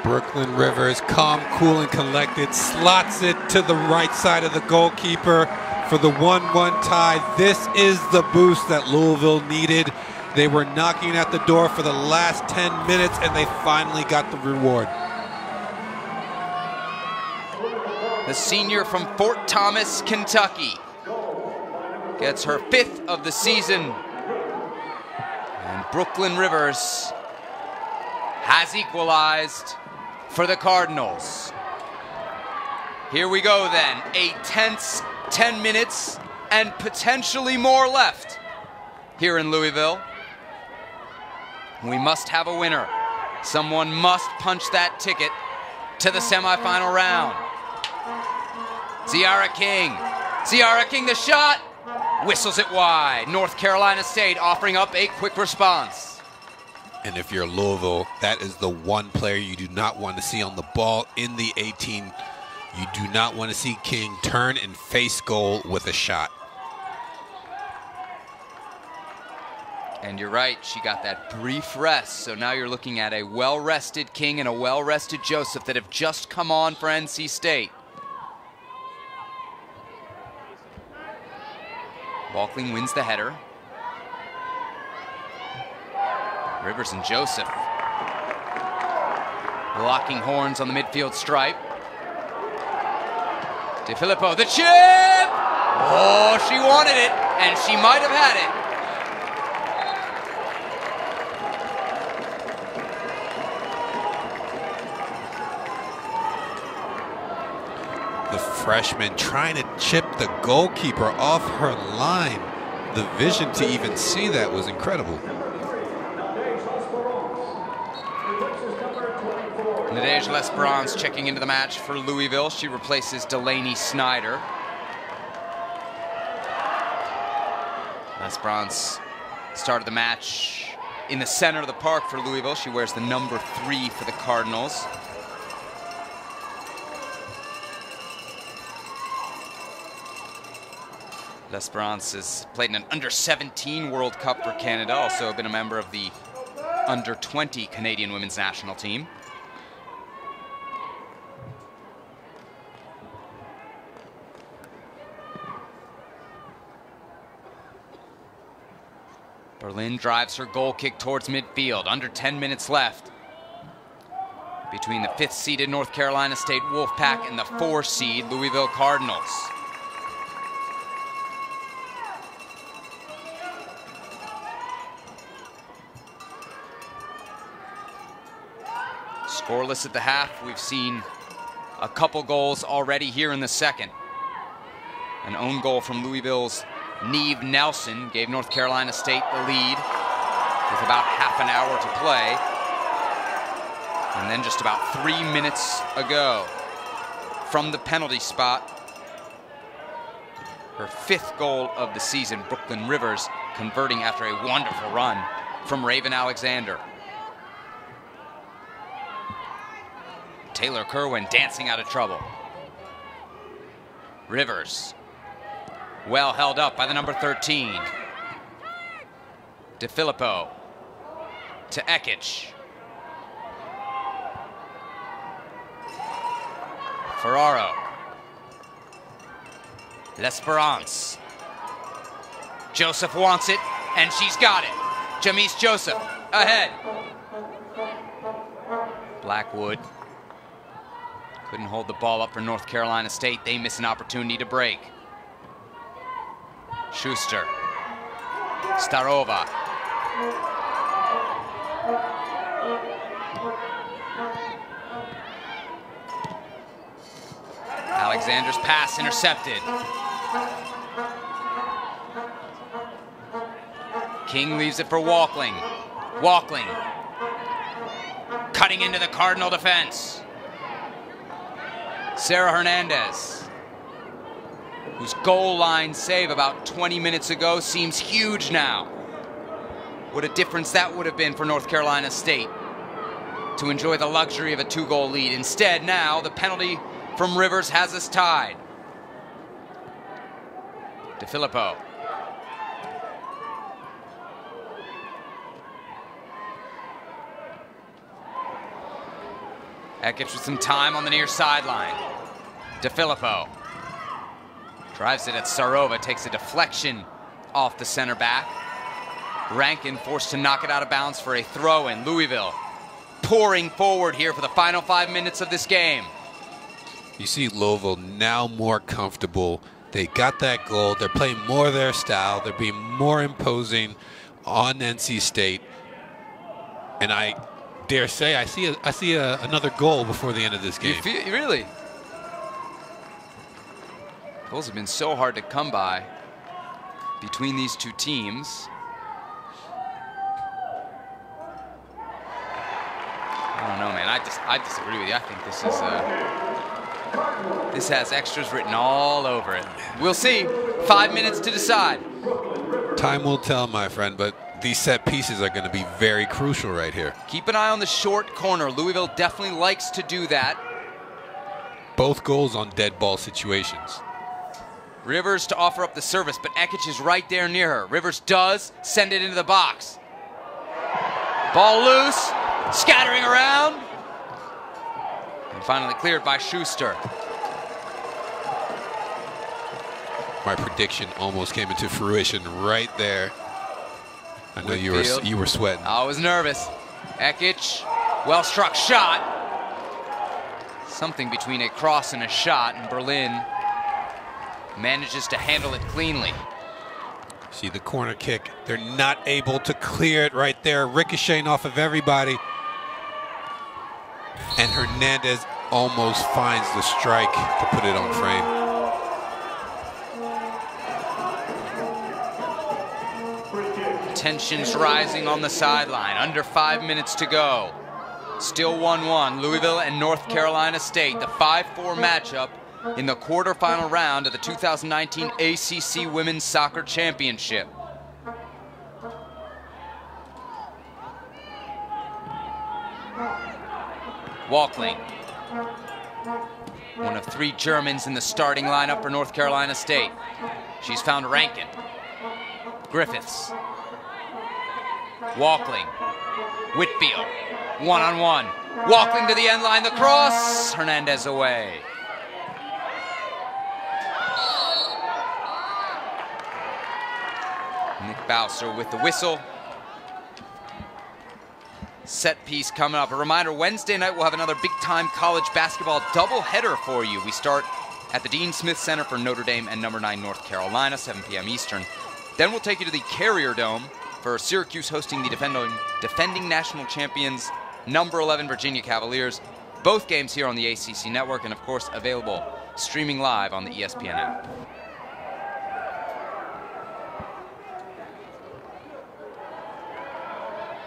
[SPEAKER 2] Brooklyn Rivers, calm, cool, and collected, slots it to the right side of the goalkeeper for the 1 1 tie. This is the boost that Louisville needed. They were knocking at the door for the last 10 minutes, and they finally got the reward.
[SPEAKER 1] The senior from Fort Thomas, Kentucky, gets her fifth of the season. And Brooklyn Rivers has equalized for the Cardinals. Here we go then. A tense 10 minutes and potentially more left here in Louisville. We must have a winner. Someone must punch that ticket to the semifinal round. Tziarra King. Tziarra King, the shot. Whistles it wide. North Carolina State offering up a quick response.
[SPEAKER 2] And if you're Louisville, that is the one player you do not want to see on the ball in the 18. You do not want to see King turn and face goal with a shot.
[SPEAKER 1] And you're right, she got that brief rest. So now you're looking at a well rested King and a well rested Joseph that have just come on for NC State. Walkling wins the header. Rivers and Joseph locking horns on the midfield stripe. De Filippo, the chip! Oh, she wanted it, and she might have had it.
[SPEAKER 2] The freshman trying to chip the goalkeeper off her line. The vision to even see that was incredible.
[SPEAKER 1] Nadege L'Esperance checking into the match for Louisville. She replaces Delaney Snyder. L'Esperance started the match in the center of the park for Louisville. She wears the number three for the Cardinals. L'Esperance has played in an under 17 World Cup for Canada, also been a member of the under 20 Canadian women's national team. Berlin drives her goal kick towards midfield. Under 10 minutes left. Between the fifth seeded North Carolina State Wolfpack and the four seed Louisville Cardinals. Scoreless at the half. We've seen a couple goals already here in the second. An own goal from Louisville's Neve Nelson gave North Carolina State the lead. with about half an hour to play. And then just about three minutes ago from the penalty spot, her fifth goal of the season, Brooklyn Rivers converting after a wonderful run from Raven Alexander. Taylor Kerwin dancing out of trouble. Rivers, well held up by the number 13. DeFilippo to Ekic. Ferraro. L'Esperance. Joseph wants it, and she's got it. Jameese Joseph ahead. Blackwood couldn't hold the ball up for North Carolina State. They miss an opportunity to break. Schuster. Starova. Alexander's pass intercepted. King leaves it for Walkling. Walkling. Cutting into the Cardinal defense. Sarah Hernandez, whose goal line save about 20 minutes ago seems huge now. What a difference that would have been for North Carolina State to enjoy the luxury of a two goal lead. Instead, now the penalty from Rivers has us tied. DeFilippo. Ekic with some time on the near sideline. DeFilippo drives it at Sarova, takes a deflection off the center back. Rankin forced to knock it out of bounds for a throw in. Louisville pouring forward here for the final five minutes of this game.
[SPEAKER 2] You see Louisville now more comfortable. They got that goal. They're playing more their style. They're being more imposing on NC State. And I dare say I see a, I see a, another goal before the end of this game.
[SPEAKER 1] You feel, really? Goals have been so hard to come by between these two teams. I don't know, man. I just I disagree with you. I think this is uh, this has extras written all over it. We'll see. Five minutes to decide.
[SPEAKER 2] Time will tell, my friend, but these set pieces are going to be very crucial right here.
[SPEAKER 1] Keep an eye on the short corner. Louisville definitely likes to do that.
[SPEAKER 2] Both goals on dead ball situations.
[SPEAKER 1] Rivers to offer up the service, but Ekic is right there near her. Rivers does send it into the box. Ball loose, scattering around, and finally cleared by Schuster.
[SPEAKER 2] My prediction almost came into fruition right there. I know you were you were sweating.
[SPEAKER 1] I was nervous. Ekic, well struck shot. Something between a cross and a shot, and Berlin manages to handle it cleanly.
[SPEAKER 2] See the corner kick. They're not able to clear it right there, ricocheting off of everybody. And Hernandez almost finds the strike to put it on frame.
[SPEAKER 1] Tensions rising on the sideline. Under five minutes to go. Still 1-1. Louisville and North Carolina State. The 5-4 matchup in the quarterfinal round of the 2019 ACC Women's Soccer Championship. Walkling. One of three Germans in the starting lineup for North Carolina State. She's found Rankin. Griffiths. Walkling. Whitfield. One on one. Walkling to the end line. The cross. Hernandez away. Nick Bowser with the whistle. Set piece coming up. A reminder Wednesday night we'll have another big time college basketball doubleheader for you. We start at the Dean Smith Center for Notre Dame and number 9 North Carolina, 7 p.m. Eastern. Then we'll take you to the Carrier Dome for Syracuse hosting the defending, defending national champions, number 11 Virginia Cavaliers. Both games here on the ACC network and, of course, available streaming live on the ESPN app.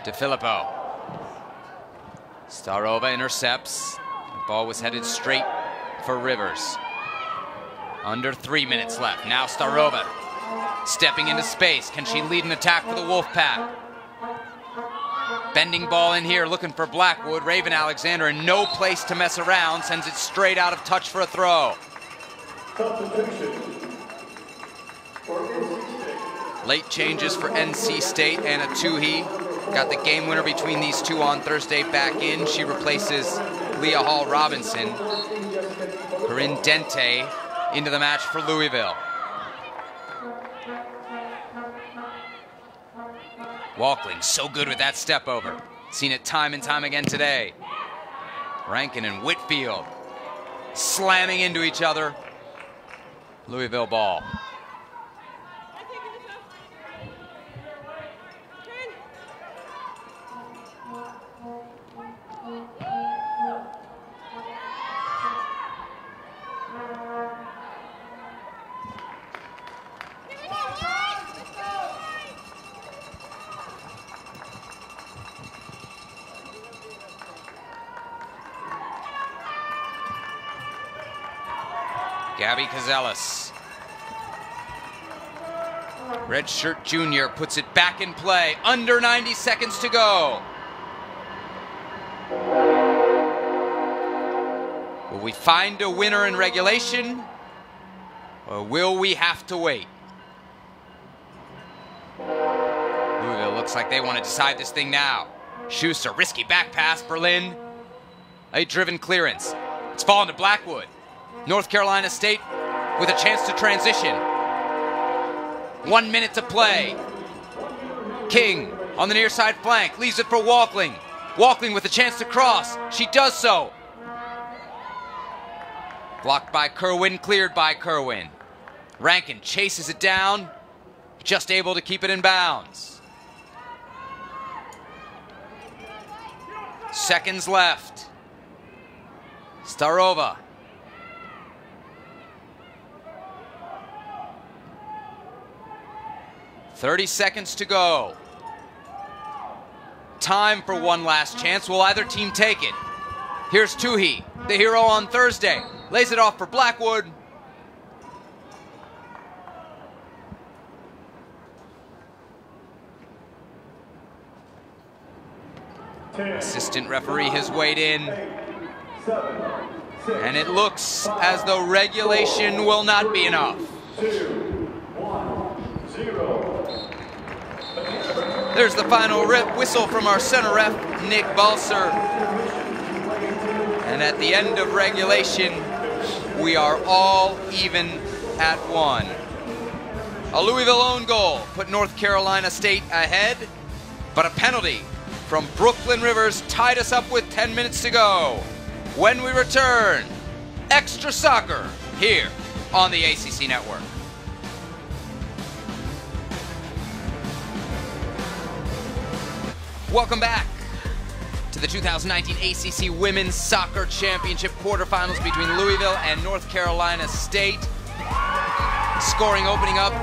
[SPEAKER 1] DeFilippo. Starova intercepts. The ball was headed straight for Rivers. Under three minutes left. Now Starova stepping into space. Can she lead an attack for the Wolfpack? Bending ball in here, looking for Blackwood. Raven Alexander in no place to mess around. Sends it straight out of touch for a throw. Late changes for NC State. Anna Toohey got the game winner between these two on Thursday back in. She replaces Leah Hall Robinson. Corinne Dente into the match for Louisville. Walkling, so good with that step over. Seen it time and time again today. Rankin and Whitfield slamming into each other. Louisville ball. Gabby Kouzelos. Red Shirt Jr. puts it back in play. Under 90 seconds to go. Will we find a winner in regulation? Or will we have to wait? Louisville looks like they want to decide this thing now. Schuster, risky back pass, Berlin. A driven clearance. It's fallen to Blackwood. North Carolina State with a chance to transition. One minute to play. King on the near side flank leaves it for Walkling. Walkling with a chance to cross. She does so. Blocked by Kerwin, cleared by Kerwin. Rankin chases it down, just able to keep it in bounds. Seconds left. Starova. Thirty seconds to go. Time for one last chance. Will either team take it? Here's Toohey, the hero on Thursday. Lays it off for Blackwood. Assistant referee has weighed in, and it looks as though regulation will not be enough.
[SPEAKER 4] two, one, zero.
[SPEAKER 1] There's the final rip whistle from our center ref, Nick Balser. And at the end of regulation, we are all even at one. A Louisville own goal put North Carolina State ahead, but a penalty from Brooklyn Rivers tied us up with 10 minutes to go. When we return, extra soccer here on the ACC Network. Welcome back to the 2019 ACC Women's Soccer Championship quarterfinals between Louisville and North Carolina State. Scoring opening up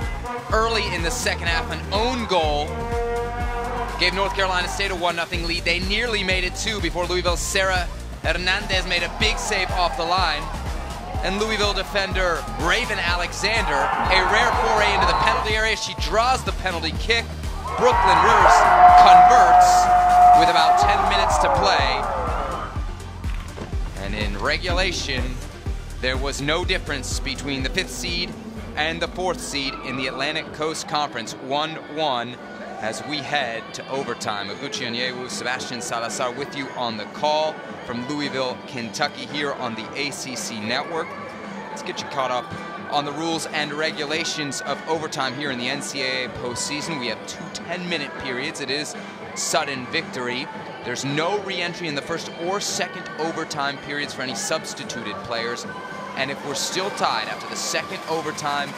[SPEAKER 1] early in the second half, an own goal gave North Carolina State a 1-0 lead. They nearly made it two before Louisville's Sarah Hernandez made a big save off the line. And Louisville defender Raven Alexander, a rare foray into the penalty area. She draws the penalty kick. Brooklyn Rivers converts with about 10 minutes to play. And in regulation, there was no difference between the fifth seed and the fourth seed in the Atlantic Coast Conference, 1-1 as we head to overtime. Oguchi Onyewu, Sebastian Salazar with you on the call from Louisville, Kentucky here on the ACC Network. Let's get you caught up on the rules and regulations of overtime here in the NCAA postseason. We have two 10-minute periods. It is sudden victory. There's no re-entry in the first or second overtime periods for any substituted players. And if we're still tied after the second overtime,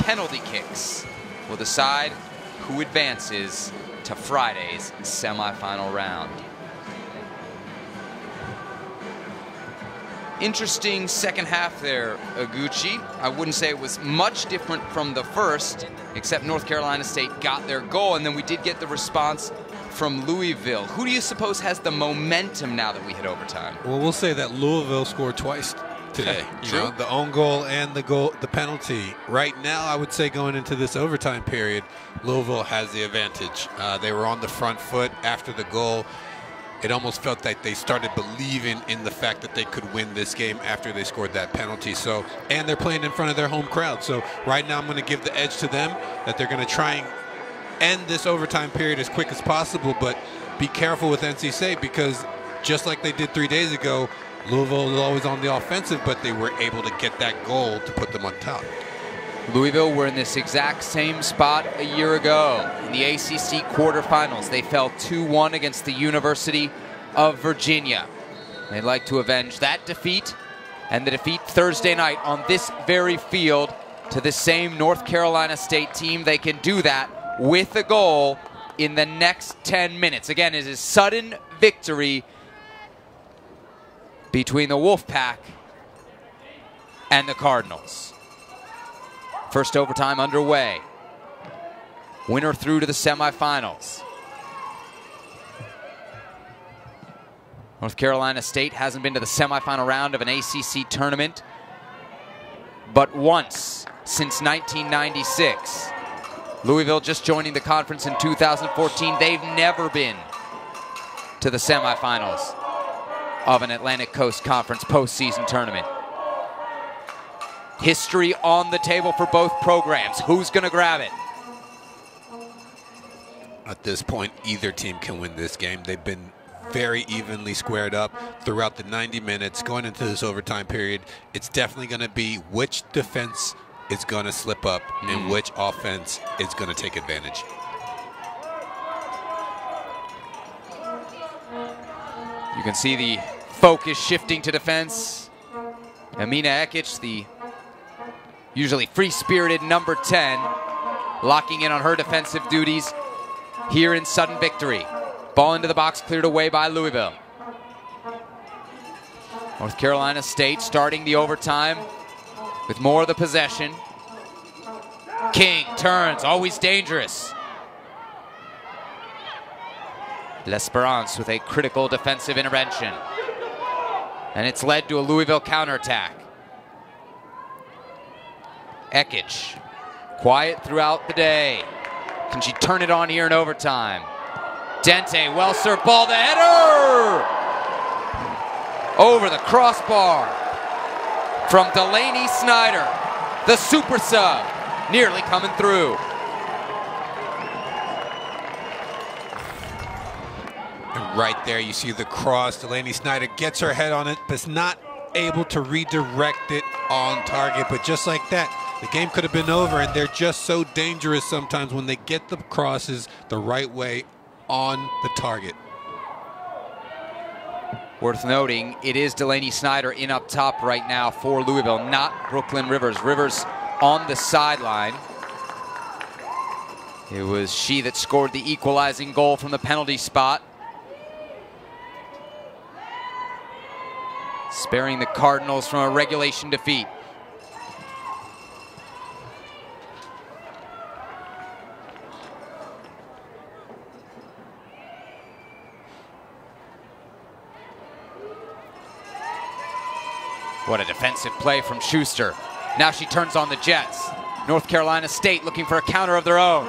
[SPEAKER 1] penalty kicks will decide who advances to Friday's semifinal round. Interesting second half there, Oguchi. I wouldn't say it was much different from the first, except North Carolina State got their goal, and then we did get the response from Louisville. Who do you suppose has the momentum now that we hit overtime?
[SPEAKER 2] Well, we'll say that Louisville scored twice today. You know, the own goal and the goal, the penalty. Right now, I would say going into this overtime period, Louisville has the advantage. Uh, they were on the front foot after the goal. It almost felt like they started believing in the fact that they could win this game after they scored that penalty. So, and they're playing in front of their home crowd. So, right now, I'm going to give the edge to them that they're going to try and end this overtime period as quick as possible. But be careful with NC State because just like they did three days ago, Louisville is always on the offensive, but they were able to get that goal to put them on top.
[SPEAKER 1] Louisville were in this exact same spot a year ago in the ACC quarterfinals. They fell 2 1 against the University of Virginia. They'd like to avenge that defeat and the defeat Thursday night on this very field to the same North Carolina State team. They can do that with a goal in the next 10 minutes. Again, it is a sudden victory between the Wolfpack and the Cardinals. First overtime underway. Winner through to the semifinals. North Carolina State hasn't been to the semifinal round of an ACC tournament but once since 1996. Louisville just joining the conference in 2014. They've never been to the semifinals of an Atlantic Coast Conference postseason tournament. History on the table for both programs. Who's going to grab it?
[SPEAKER 2] At this point, either team can win this game. They've been very evenly squared up throughout the 90 minutes going into this overtime period. It's definitely going to be which defense is going to slip up and hmm. which offense is going to take advantage.
[SPEAKER 1] You can see the focus shifting to defense. Amina Ekic, the usually free-spirited number 10, locking in on her defensive duties here in sudden victory. Ball into the box, cleared away by Louisville. North Carolina State starting the overtime with more of the possession. King turns, always dangerous. L'Esperance with a critical defensive intervention. And it's led to a Louisville counterattack. Ekic, quiet throughout the day. Can she turn it on here in overtime? Dente, well served ball, the header! Over the crossbar from Delaney Snyder, the super sub, nearly coming through.
[SPEAKER 2] And right there, you see the cross. Delaney Snyder gets her head on it, but is not able to redirect it on target. But just like that, the game could have been over, and they're just so dangerous sometimes when they get the crosses the right way on the target.
[SPEAKER 1] Worth noting, it is Delaney Snyder in up top right now for Louisville, not Brooklyn Rivers. Rivers on the sideline. It was she that scored the equalizing goal from the penalty spot. Sparing the Cardinals from a regulation defeat. What a defensive play from Schuster. Now she turns on the Jets. North Carolina State looking for a counter of their own.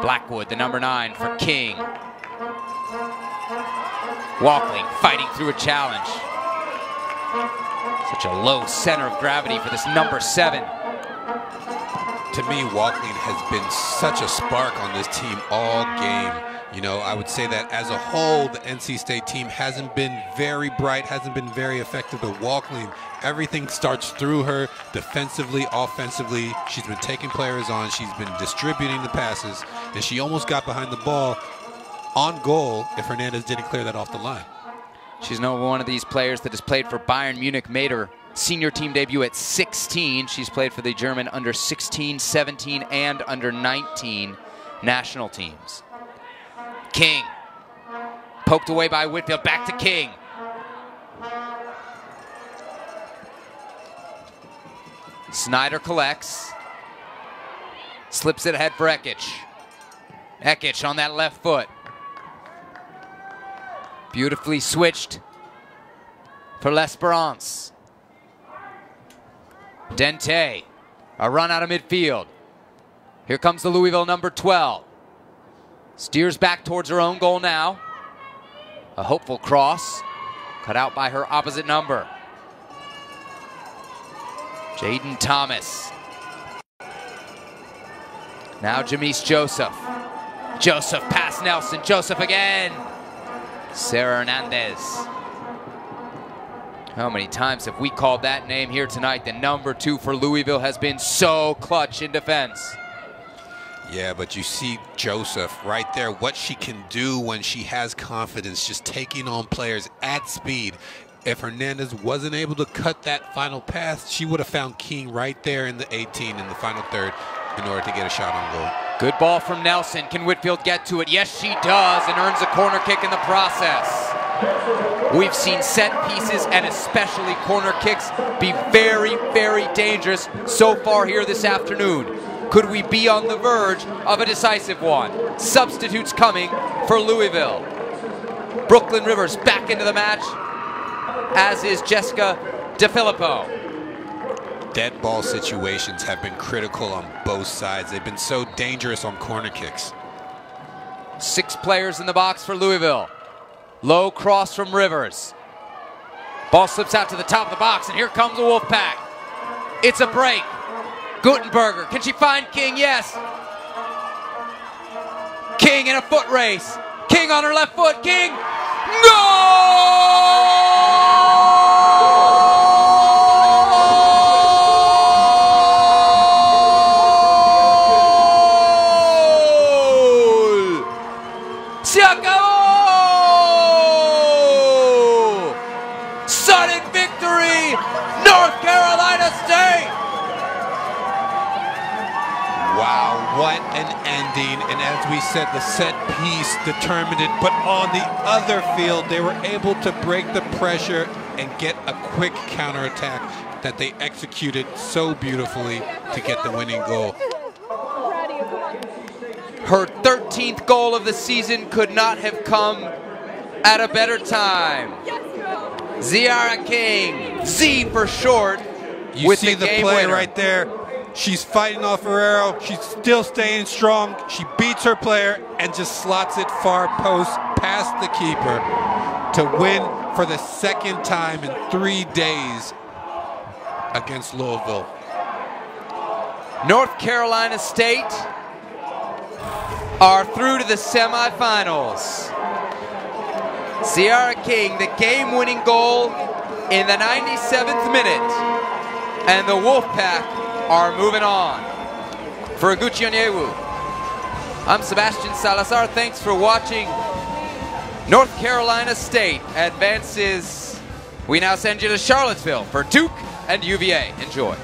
[SPEAKER 1] Blackwood, the number nine for King. Walkling fighting through a challenge. Such a low center of gravity for this number seven.
[SPEAKER 2] To me, Walkling has been such a spark on this team all game. You know, I would say that as a whole, the NC State team hasn't been very bright, hasn't been very effective, but Walkling, everything starts through her defensively, offensively. She's been taking players on, she's been distributing the passes, and she almost got behind the ball on goal if Hernandez didn't clear that off the line.
[SPEAKER 1] She's no one of these players that has played for Bayern Munich, made her senior team debut at 16. She's played for the German under 16, 17, and under 19 national teams. King. Poked away by Whitfield. Back to King. Snyder collects. Slips it ahead for Ekic. Ekic on that left foot. Beautifully switched for L'Esperance. Dente, a run out of midfield. Here comes the Louisville number 12. Steers back towards her own goal now. A hopeful cross, cut out by her opposite number. Jaden Thomas. Now Jameese Joseph. Joseph past Nelson. Joseph again. Sarah Hernandez. How many times have we called that name here tonight? The number two for Louisville has been so clutch in defense.
[SPEAKER 2] Yeah, but you see Joseph right there, what she can do when she has confidence, just taking on players at speed. If Hernandez wasn't able to cut that final pass, she would have found King right there in the 18 in the final third in order to get a shot on goal.
[SPEAKER 1] Good ball from Nelson. Can Whitfield get to it? Yes, she does, and earns a corner kick in the process. We've seen set pieces and especially corner kicks be very, very dangerous so far here this afternoon. Could we be on the verge of a decisive one? Substitutes coming for Louisville. Brooklyn Rivers back into the match, as is Jessica DeFilippo.
[SPEAKER 2] Dead ball situations have been critical on both sides. They've been so dangerous on corner kicks.
[SPEAKER 1] Six players in the box for Louisville. Low cross from Rivers. Ball slips out to the top of the box, and here comes the Wolfpack. It's a break. Guttenberger, can she find King? Yes. King in a foot race. King on her left foot. King. Goal!
[SPEAKER 2] Said, the set piece determined it. But on the other field, they were able to break the pressure and get a quick counterattack that they executed so beautifully to get the winning goal.
[SPEAKER 1] Her 13th goal of the season could not have come at a better time. Tziarra King, Z for short,
[SPEAKER 2] You
[SPEAKER 1] with
[SPEAKER 2] see
[SPEAKER 1] the,
[SPEAKER 2] the, play
[SPEAKER 1] winner.
[SPEAKER 2] right there. She's fighting off Ferrero. She's still staying strong. She beats her player and just slots it far post past the keeper to win for the second time in three days against Louisville.
[SPEAKER 1] North Carolina State are through to the semifinals. Tziarra King, the game-winning goal in the 97th minute. And the Wolfpack are moving on. For Oguchi Onyewu, I'm Sebastian Salazar. Thanks for watching. North Carolina State advances. We now send you to Charlottesville for Duke and UVA. Enjoy.